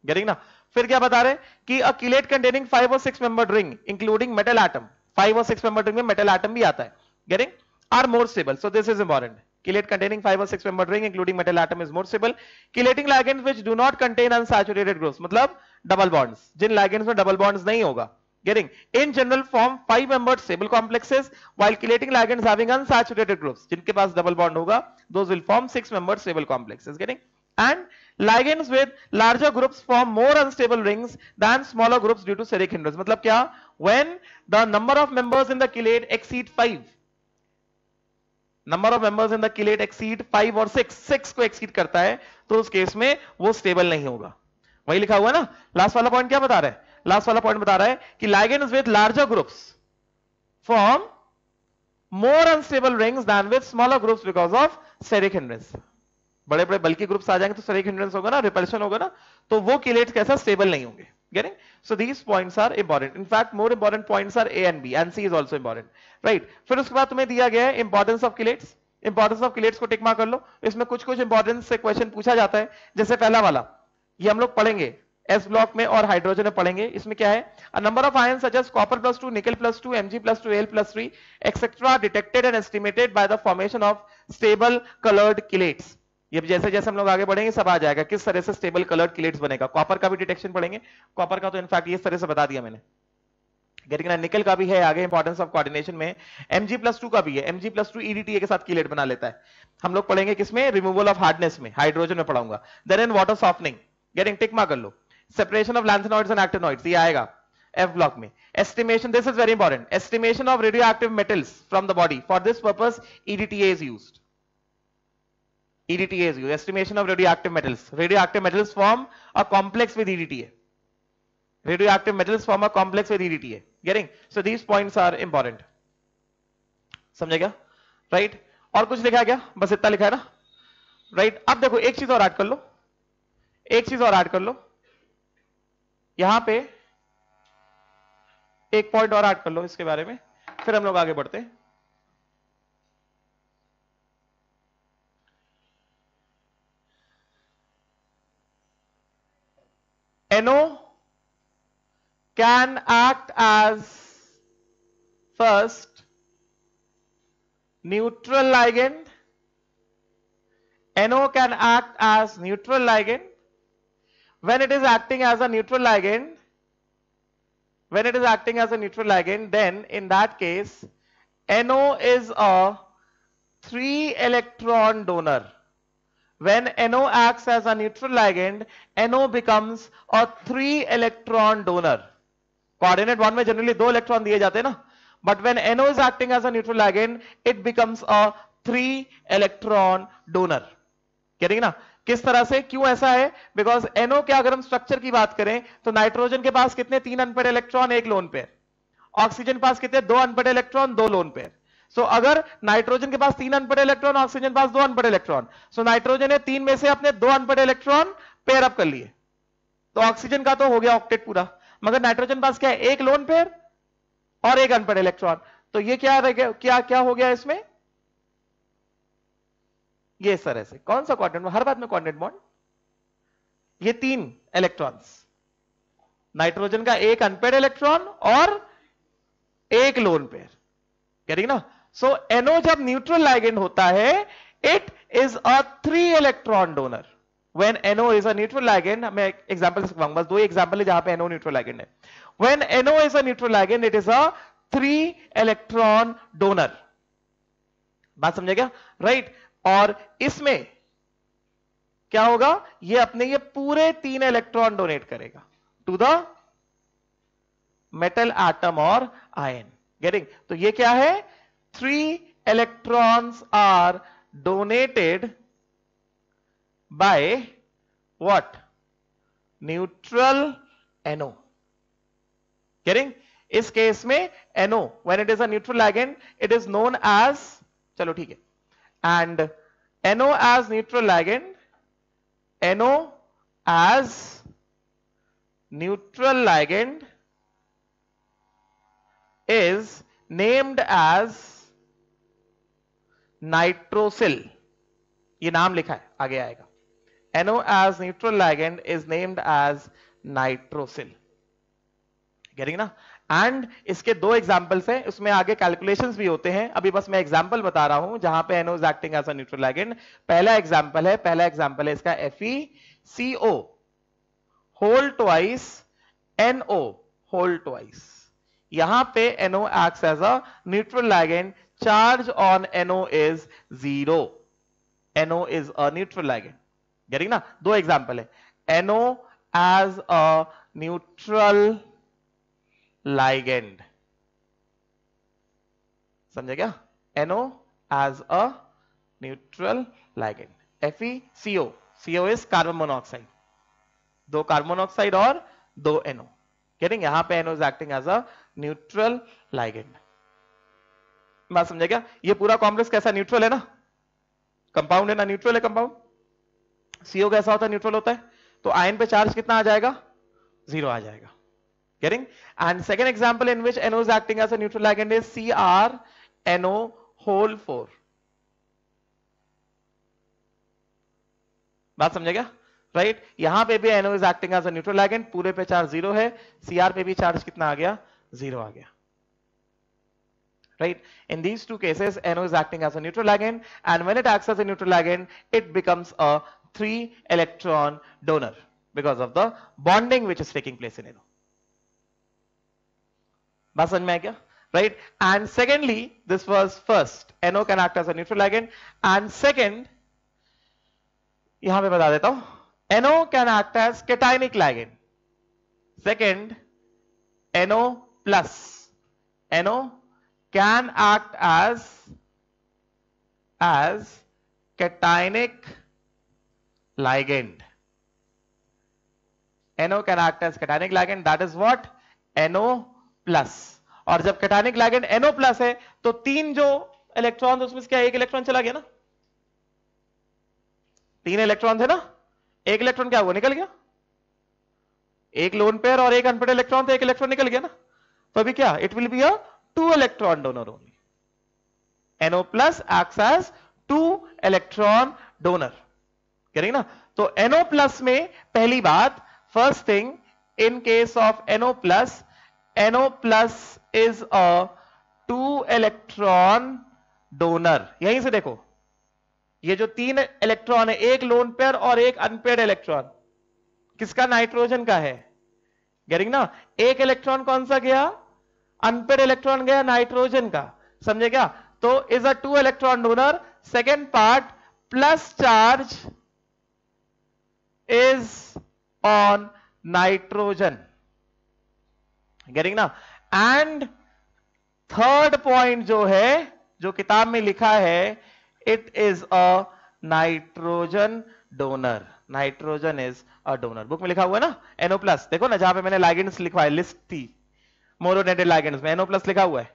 गेरिंग ना फिर क्या बता रहे कि अ किलेट कंटेनिंग फाइव और six member ring including metal atom five और सिक्स मेंबर रिंग में मेटल आटम भी आता है getting are more stable so this is important Chelate containing five or six membered ring including metal atom is more stable. Chelating ligands which do not contain unsaturated groups. मतलब double bonds जिन ligands में double bonds नहीं होगा getting in general form five membered stable complexes while chelating ligands having unsaturated groups जिनके पास double bond होगा those will form six membered stable complexes getting and ligands with larger groups form more unstable rings than smaller groups due to steric hindrance मतलब क्या when the number of members in the chelate exceed 5 number of members in the chelate exceed 5 और 6 6 को exceed करता है तो उस case में वो stable नहीं होगा। वही लिखा हुआ है ना? लास्ट वाला पॉइंट क्या बता रहा है? लास्ट वाला पॉइंट बता रहा है कि ligands with larger groups form more unstable rings than with smaller groups because of steric hindrance बड़े बड़े बल्कि ग्रुप्स आ जाएँगे तो सेरिक हिंड्रेंस होगा ना? रिपल्शन होगा ना? तो वो किलेट कैसा स्टेबल नहीं होंगे। Getting? So these points are important. In fact, more important points are a and b, and c is also important. Right? फिर उसके बाद तुम्हें दिया गया है importance of chelates importance of chelates को टिक मार कर लो। इसमें कुछ कुछ इंपॉर्टेंस से क्वेश्चन पूछा जाता है, जैसे पहला वाला, ये हम लोग पढ़ेंगे एस ब्लॉक में और हाइड्रोजन में पढ़ेंगे। इसमें क्या है? Number of ion such as copper plus two nickel plus two MG plus two L plus three etcetera detected and estimated by the formation of stable coloured chelates ये जैसे जैसे हम लोग आगे बढ़ेंगे, सब आ जाएगा। किस तरह से स्टेबल कलर्ड किलेट्स बनेगा? कॉपर का भी डिटेक्शन पढ़ेंगे। कॉपर का तो इनफैक्ट इस तरह से बता दिया मैंने। निकल का भी है, आगे इंपॉर्टेंस ऑफ़ कोऑर्डिनेशन में। एमजी प्लस टू का भी है। एमजी प्लस टू ईडीटीए के साथ किलेट बना लेता है। हम लोग पढ़ेंगे किसमें? रिमूवल ऑफ़ हार्डनेस में। हाइड्रोजन में पढ़ाऊँगा। Then in water softening getting tick मार कर लो। Separation of lanthanoids and actinoids ये आएगा एफ़ ब्लॉक में। Estimation, this is very important. Estimation of radioactive metals from the body. For this purpose EDTA is used. EDTA is used estimation of radioactive metals radioactive metals form a complex with EDTA radioactive metals form a complex with EDTA getting so these points are important समझेगा right right? और कुछ लिखा गया बस इतना लिखा है ना राइट right? अब देखो एक चीज़ और ऐड कर लो एक चीज़ और ऐड कर लो यहाँ पे एक पॉइंट और ऐड कर लो इसके बारे में फिर हम लोग आगे बढ़ते हैं NO can act as first neutral ligand. NO can act as neutral ligand. When it is acting as a neutral ligand, when it is acting as a neutral ligand, then in that case, NO is a 3 electron donor. When NO acts as a neutral ligand, NO becomes a 3 electron donor. Coordinate 1 में generally 2 electron दिए जाते हैं ना but when NO is acting as a neutral ligand, it becomes a 3 electron donor. करेंगे ना किस तरह से क्यों ऐसा है बिकॉज़ एनओ के अगर हम स्ट्रक्चर की बात करें तो नाइट्रोजन के पास कितने तीन अनपेड इलेक्ट्रॉन एक लोन पेयर ऑक्सीजन पास कितने दो अनपेड इलेक्ट्रॉन दो लोन पेयर सो अगर नाइट्रोजन के पास तीन अनपढ़ इलेक्ट्रॉन ऑक्सीजन पास दो अनपढ़ इलेक्ट्रॉन सो नाइट्रोजन ने तीन में से अपने दो अनपढ़ इलेक्ट्रॉन पेयर अप कर लिए। तो ऑक्सीजन का तो हो गया ऑक्टेट पूरा। मगर नाइट्रोजन पास क्या है? एक लोन पेयर और एक अनपढ़ इलेक्ट्रॉन तो ये क्या रह गया? क्या क्या हो गया इसमें? ये सर ऐसे। कौन सा क्वाड्रेंट हर बात में क्वाड्रेंट बॉन्ड ये तीन इलेक्ट्रॉन्स नाइट्रोजन का एक अनपेड इलेक्ट्रॉन और एक लोन पेयर कह रही ना? सो एनो जब न्यूट्रल लाइगेंड होता है it is a three electron donor when NO is a neutral मैं सिखाऊँगा बस दो एग्जांपल है जहाँ पे NO neutral ligand है. When NO is a neutral ligand, it is a three electron बात समझे क्या? Right right? और इसमें क्या होगा? ये अपने ये पूरे तीन इलेक्ट्रॉन डोनेट करेगा टू द मेटल एटम और आयन गेटिंग तो ये क्या है? three electrons are donated by what neutral I know getting इस केस में एनो when it is a neutral agent it is known as चलो ठीक है and NO as neutral ligand, NO as neutral ligand is named as nitrosyl. ये नाम लिखा है, आगे आएगा। NO as neutral ligand is named as nitrosyl getting ना? एंड इसके दो एग्जाम्पल्स हैं, उसमें आगे कैलकुलेशंस भी होते हैं। अभी बस मैं एग्ज़ाम्पल बता रहा हूँ, जहाँ पे NO is acting as a neutral agent पहला एग्ज़ाम्पल है, पहला एग्ज़ाम्पल है इसका F E C O whole twice NO whole twice यहाँ पे NO acts as a neutral agent charge on NO is zero NO is a neutral agent getting ना दो example है NO as a neutral ligand. समझे क्या NO as a neutral ligand. FeCO CO is carbon monoxide दो carbon monoxide और दो NO getting? यहाँ पे NO is acting as a neutral ligand. बात समझे क्या? ये पूरा कॉम्प्लेक्स कैसा न्यूट्रल है ना? कंपाउंड है ना? न्यूट्रल है कंपाउंड सीओ कैसा होता है? न्यूट्रल होता है। तो आयन पे चार्ज कितना आ जाएगा? ज़ीरो आ जाएगा। Getting? And second example in which NO is acting as a neutral ligand is CrNO whole 4. बात समझे क्या? Right right? यहाँ पे भी NO is acting as a neutral ligand पूरे पे चार्ज ज़ीरो है। Cr पे भी चार्ज कितना आ गया? ज़ीरो आ गया। right in these two cases NO is acting as a neutral ligand and when it acts as a neutral ligand it becomes a three electron donor because of the bonding which is taking place in NO बात समझ में आ गया right and secondly this was first NO can act as a neutral ligand and second यहां पे बता देता हूं NO can act as cationic ligand second NO plus NO can act as as cationic ligand. NO can act as cationic ligand. That is what? NO plus और जब cationic ligand NO plus है तो तीन जो electron उसमें क्या एक electron चला गया ना? तीन इलेक्ट्रॉन थे ना? एक इलेक्ट्रॉन क्या हुआ? निकल गया। एक लोन पेयर और एक अनपेड इलेक्ट्रॉन थे एक इलेक्ट्रॉन निकल गया ना? तो अभी क्या? It will be a two electron donor only NO plus X as two electron donor करेंगे ना तो एनओ प्लस में पहली बात first thing in case of NO plus, NO plus is a two electron donor. यहीं से देखो। ये जो तीन इलेक्ट्रॉन है एक लोन पेयर और एक अनपेड इलेक्ट्रॉन किसका नाइट्रोजन का है? गेरिंग ना? एक इलेक्ट्रॉन कौन सा गया? अनपेड इलेक्ट्रॉन गया नाइट्रोजन का। समझे क्या? तो is a two electron donor second part plus charge is on nitrogen getting ना एंड थर्ड पॉइंट जो है, जो किताब में लिखा है it is a nitrogen donor nitrogen is a donor book में लिखा हुआ है ना? एनओ प्लस देखो ना, जहाँ पे मैंने लाइगेंड्स लिखवाया लिस्ट थी। मोरोनेटेड लाइगेंड्स में एनओ प्लस लिखा हुआ है।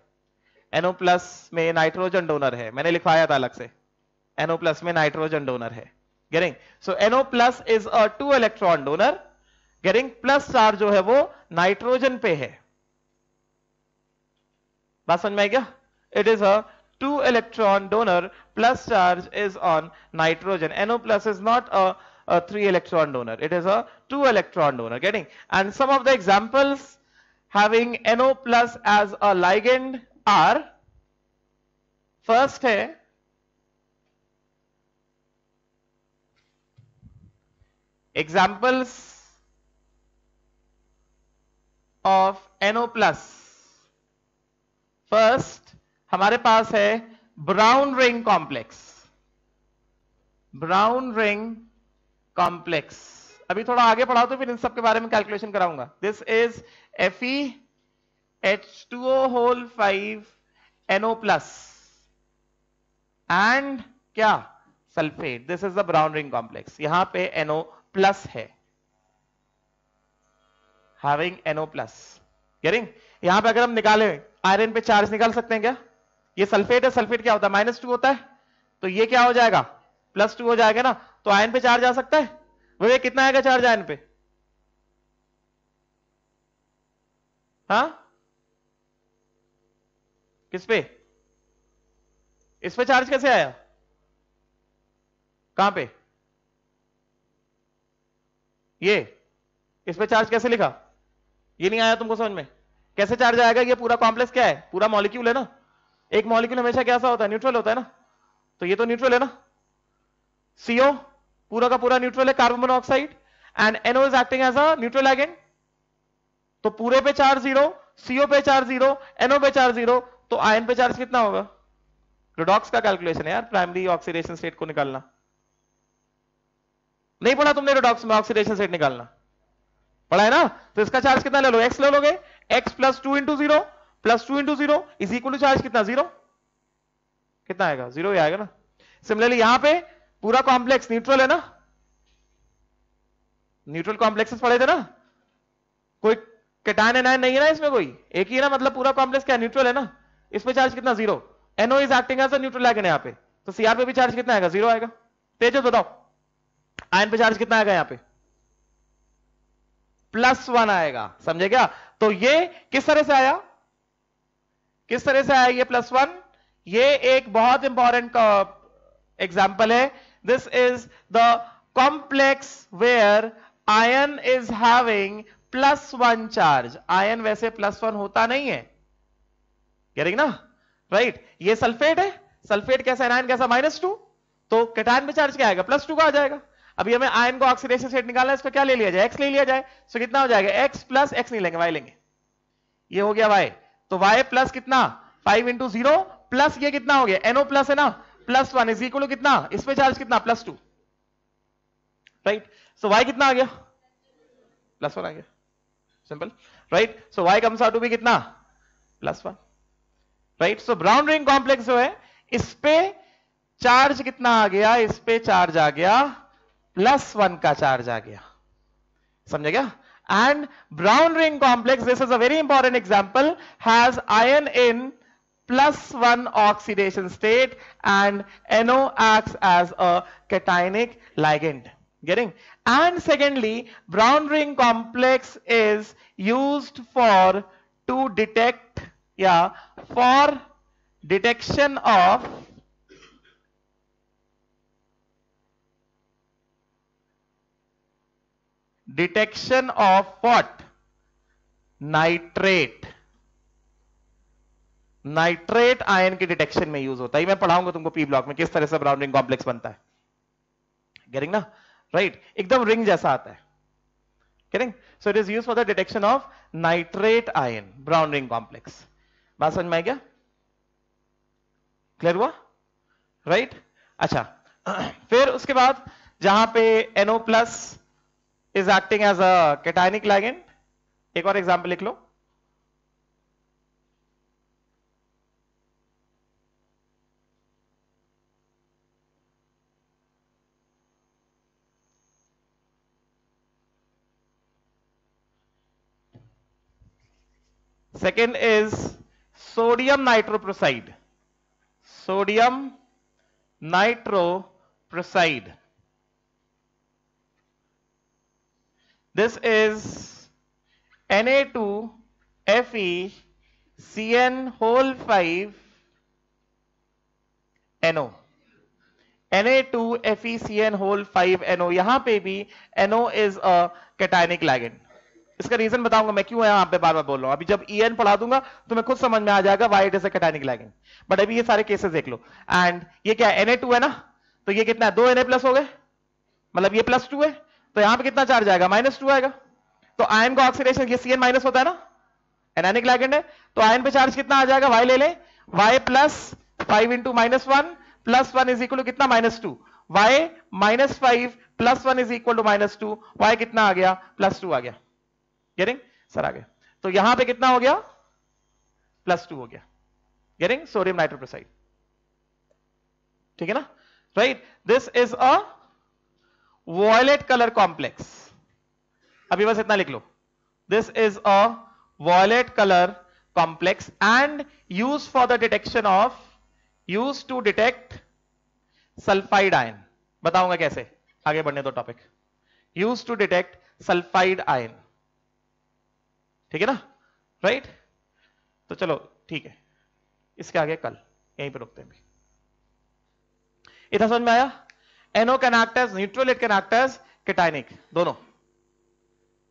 एनओ प्लस में नाइट्रोजन डोनर है। मैंने लिखवाया था अलग से। एनओ प्लस में नाइट्रोजन डोनर है। Getting so NO plus is a two electron donor getting plus charge जो है वो नाइट्रोजन पे है। बात समझ में आई क्या? It is a electron donor. Plus charge is on nitrogen. No plus is not a, a three electron donor. It is a two electron donor. Getting? And some of the examples having no plus as a ligand are first है, examples of NO plus. First, हमारे पास है brown ring complex brown ring complex अभी थोड़ा आगे पढ़ाओ तो फिर इन सब के बारे में कैलकुलेशन कराऊँगा. This is two O whole five NO plus and क्या? Sulphate this is the brown ring complex यहाँ पे एनओ प्लस है. हैविंग एनओ प्लस गेटिंग यहाँ पे अगर हम निकाले आयरन पे चार्ज निकाल सकते हैं क्या? ये सल्फेट है सल्फेट क्या होता है? माइनस टू होता है. तो ये क्या हो जाएगा? प्लस टू हो जाएगा ना? तो आयन पे चार्ज आ सकता है? वो कितना आएगा चार्ज आयन पे? हा? किस पे? इस पे चार्ज कैसे आया? कहाँ पे? ये। इस पे चार्ज कैसे लिखा? ये नहीं आया तुमको समझ में? कैसे चार्ज आएगा? ये पूरा कॉम्प्लेक्स क्या है? पूरा मॉलिक्यूल है ना? एक मॉलिक्यूल हमेशा कैसा होता है? न्यूट्रल होता है ना? तो ये तो न्यूट्रल है ना? सीओ पूरा का पूरा न्यूट्रल है carbon monoxide and NO is acting as a neutral agent तो पूरे पे चार्ज ज़ीरो, सीओ पे चार्ज ज़ीरो, एनओ पे चार्ज ज़ीरो तो आयन पे चार्ज कितना होगा? रिडॉक्स का कैलकुलेशन है यार, प्राइमरी ऑक्सीडेशन स्टेट को निकालना। नहीं पढ़ा तुमने रिडॉक्स में ऑक्सीडेशन स्टेट निकालना। पढ़ा है ना? तो इसका चार्ज कितना ले लो? एक्स ले लोगे? X plus two into zero plus two into zero is equal to charge कितना? ज़ीरो कितना आएगा? ज़ीरो ही आएगा ना। सिमिलरली यहाँ पे पूरा कॉम्प्लेक्स न्यूट्रल है ना? न्यूट्रल कॉम्प्लेक्सेस पढ़े थे ना? कोई केटायन एनायन नहीं है ना इसमें कोई? एक ही ना मतलब पूरा कॉम्प्लेक्स क्या? न्यूट्रल है ना? इसमें चार्ज कितना? Zero NO is acting as neutral ligand यहाँ पे। तो सीआर पे भी चार्ज कितना आएगा? ज़ीरो आएगा। तेजो, बताओ। आयन पे चार्ज कितना आएगा यहाँ पे? प्लस वन आएगा। समझे क्या? तो ये किस तरह से आया? किस तरह से आया ये प्लस वन ये एक बहुत इंपॉर्टेंट एग्ज़ाम्पल है। This is the complex where ion is having plus one charge ion वैसे प्लस वन होता नहीं है। कह ना? Right right? ये सल्फेट है। सल्फेट कैसा एनायन कैसा? माइनस टू तो कैटायन में चार्ज क्या आएगा? प्लस टू का आ जाएगा। अभी हमें आयन को ऑक्सीडेशन सेट निकालना है, इसका क्या ले लिया जाए? एक्स ले लिया जाए। तो कितना हो जाएगा? एक्स प्लस एक्स नहीं लेंगे वाई लेंगे। ये हो गया वाई तो वाई प्लस कितना? फाइव इंटू ज़ीरो प्लस ये कितना हो गया? एनओ प्लस है ना? प्लस वन इज़ इक्वल कितना? इस पे चार्ज कितना? Plus two right so Y कितना आ गया? प्लस वन आ गया। Simple right so Y comes out to be कितना? Plus one right so brown ring complex जो है, इस पे चार्ज कितना आ गया? इस पे चार्ज आ गया. प्लस वन का चार्ज आ गया. समझे क्या? And brown ring complex this is a very important example has ion in plus 1 oxidation state and NO acts as a cationic ligand. Getting? And secondly, brown ring complex is used for to detect, yeah, for detection of detection of what nitrate nitrate ion के detection में use होता है मैं पढ़ाऊँगा तुमको P block में किस तरह से ब्राउन रिंग कॉम्प्लेक्स बनता है गेटिंग ना राइट एकदम रिंग जैसा आता है getting? So, it is used for the detection of nitrate ion, brown ring complex. बात समझ में आ गया क्लियर हुआ राइट right? अच्छा फिर उसके बाद जहाँ पे NO plus is acting as a cationic ligand एक और एग्ज़ाम्पल लिख लो Second is sodium nitroprusside. Sodium nitroprusside. This is Na2Fe CN whole 5 NO. Na2FeCN whole 5 NO. यहां पे भी NO is a cationic ligand. इसका रीजन बताऊँगा मैं क्यों यहाँ पे बार बार बोल रहा हूँ। अभी जब ई एन पढ़ा दूँगा तो मैं खुद समझ में आ जाएगा why it is cationic ligand but अभी ये सारे केसेस देख लो। एंड ये क्या है? Na2 है ना? तो ये कितना है? दो Na प्लस हो गए। मतलब ये प्लस टू है। तो यहाँ पे कितना चार्ज आएगा? माइनस टू आएगा। तो आयन का ऑक्सीडेशन ये Cn माइनस होता है ना? एनानिक लैगेंड है। तो आयन पे चार्ज कितना आ जाएगा? वाई ले ले। Y plus five into minus one plus one is equal to कितना? Minus two y minus five plus one is equal to minus two y कितना आ गया? प्लस टू आ गया। गेटिंग सर आगे। तो यहाँ पे कितना हो गया? प्लस टू हो गया। गेटिंग सोडियम नाइट्रोप्रोसाइड ठीक है ना? Right this is a violet colour complex अभी बस इतना लिख लो। This is a violet colour complex and use for the detection of use to detect sulphide ion बताऊँगा कैसे? आगे बढ़ने दो topic use to detect sulphide ion ठीक है ना? राइट तो चलो, ठीक है। इसके आगे कल, यहीं पर रुकते हैं इतना समझ में आया? NO can act as neutral it can act दोनों।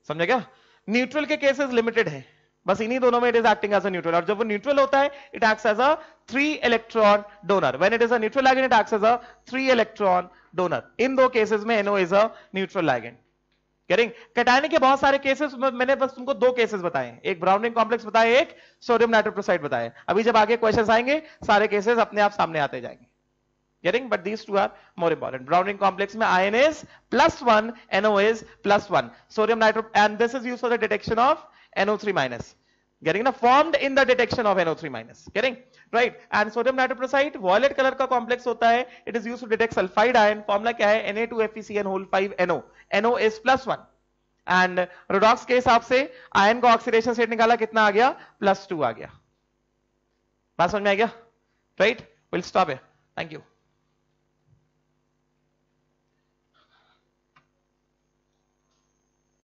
समझे क्या? न्यूट्रल के केसेस लिमिटेड है। बस इन्हीं दोनों में it is acting as a neutral और जब वो न्यूट्रल होता है it acts as a three electron donor when it is a neutral ligand it acts as a three electron donor इन दो केसेस में NO is a neutral ligand करेंगे cationic के बहुत सारे केसेस मैंने बस तुमको दो केसेस बताए एक ब्राउनिंग कॉम्प्लेक्स बताए एक सोडियम नाइट्रोप्रोसाइड बताए अभी जब आगे क्वेश्चन आएँगे सारे केसेस अपने आप सामने आते जाएँगे getting but these two are more important browning complex mein ion plus 1 no is plus 1 sodium nitro and this is used for the detection of no3 minus getting na formed in the detection of no3 minus getting right and sodium nitroprusside violet color का complex होता है it is used to detect sulfide ion formula क्या है na2fecn whole 5 no NO is plus one and redox के हिसाब से ion का oxidation state निकाला कितना आ गया प्लस टू आ गया बात समझ में आ गया राइट विल स्टॉप है थैंक यू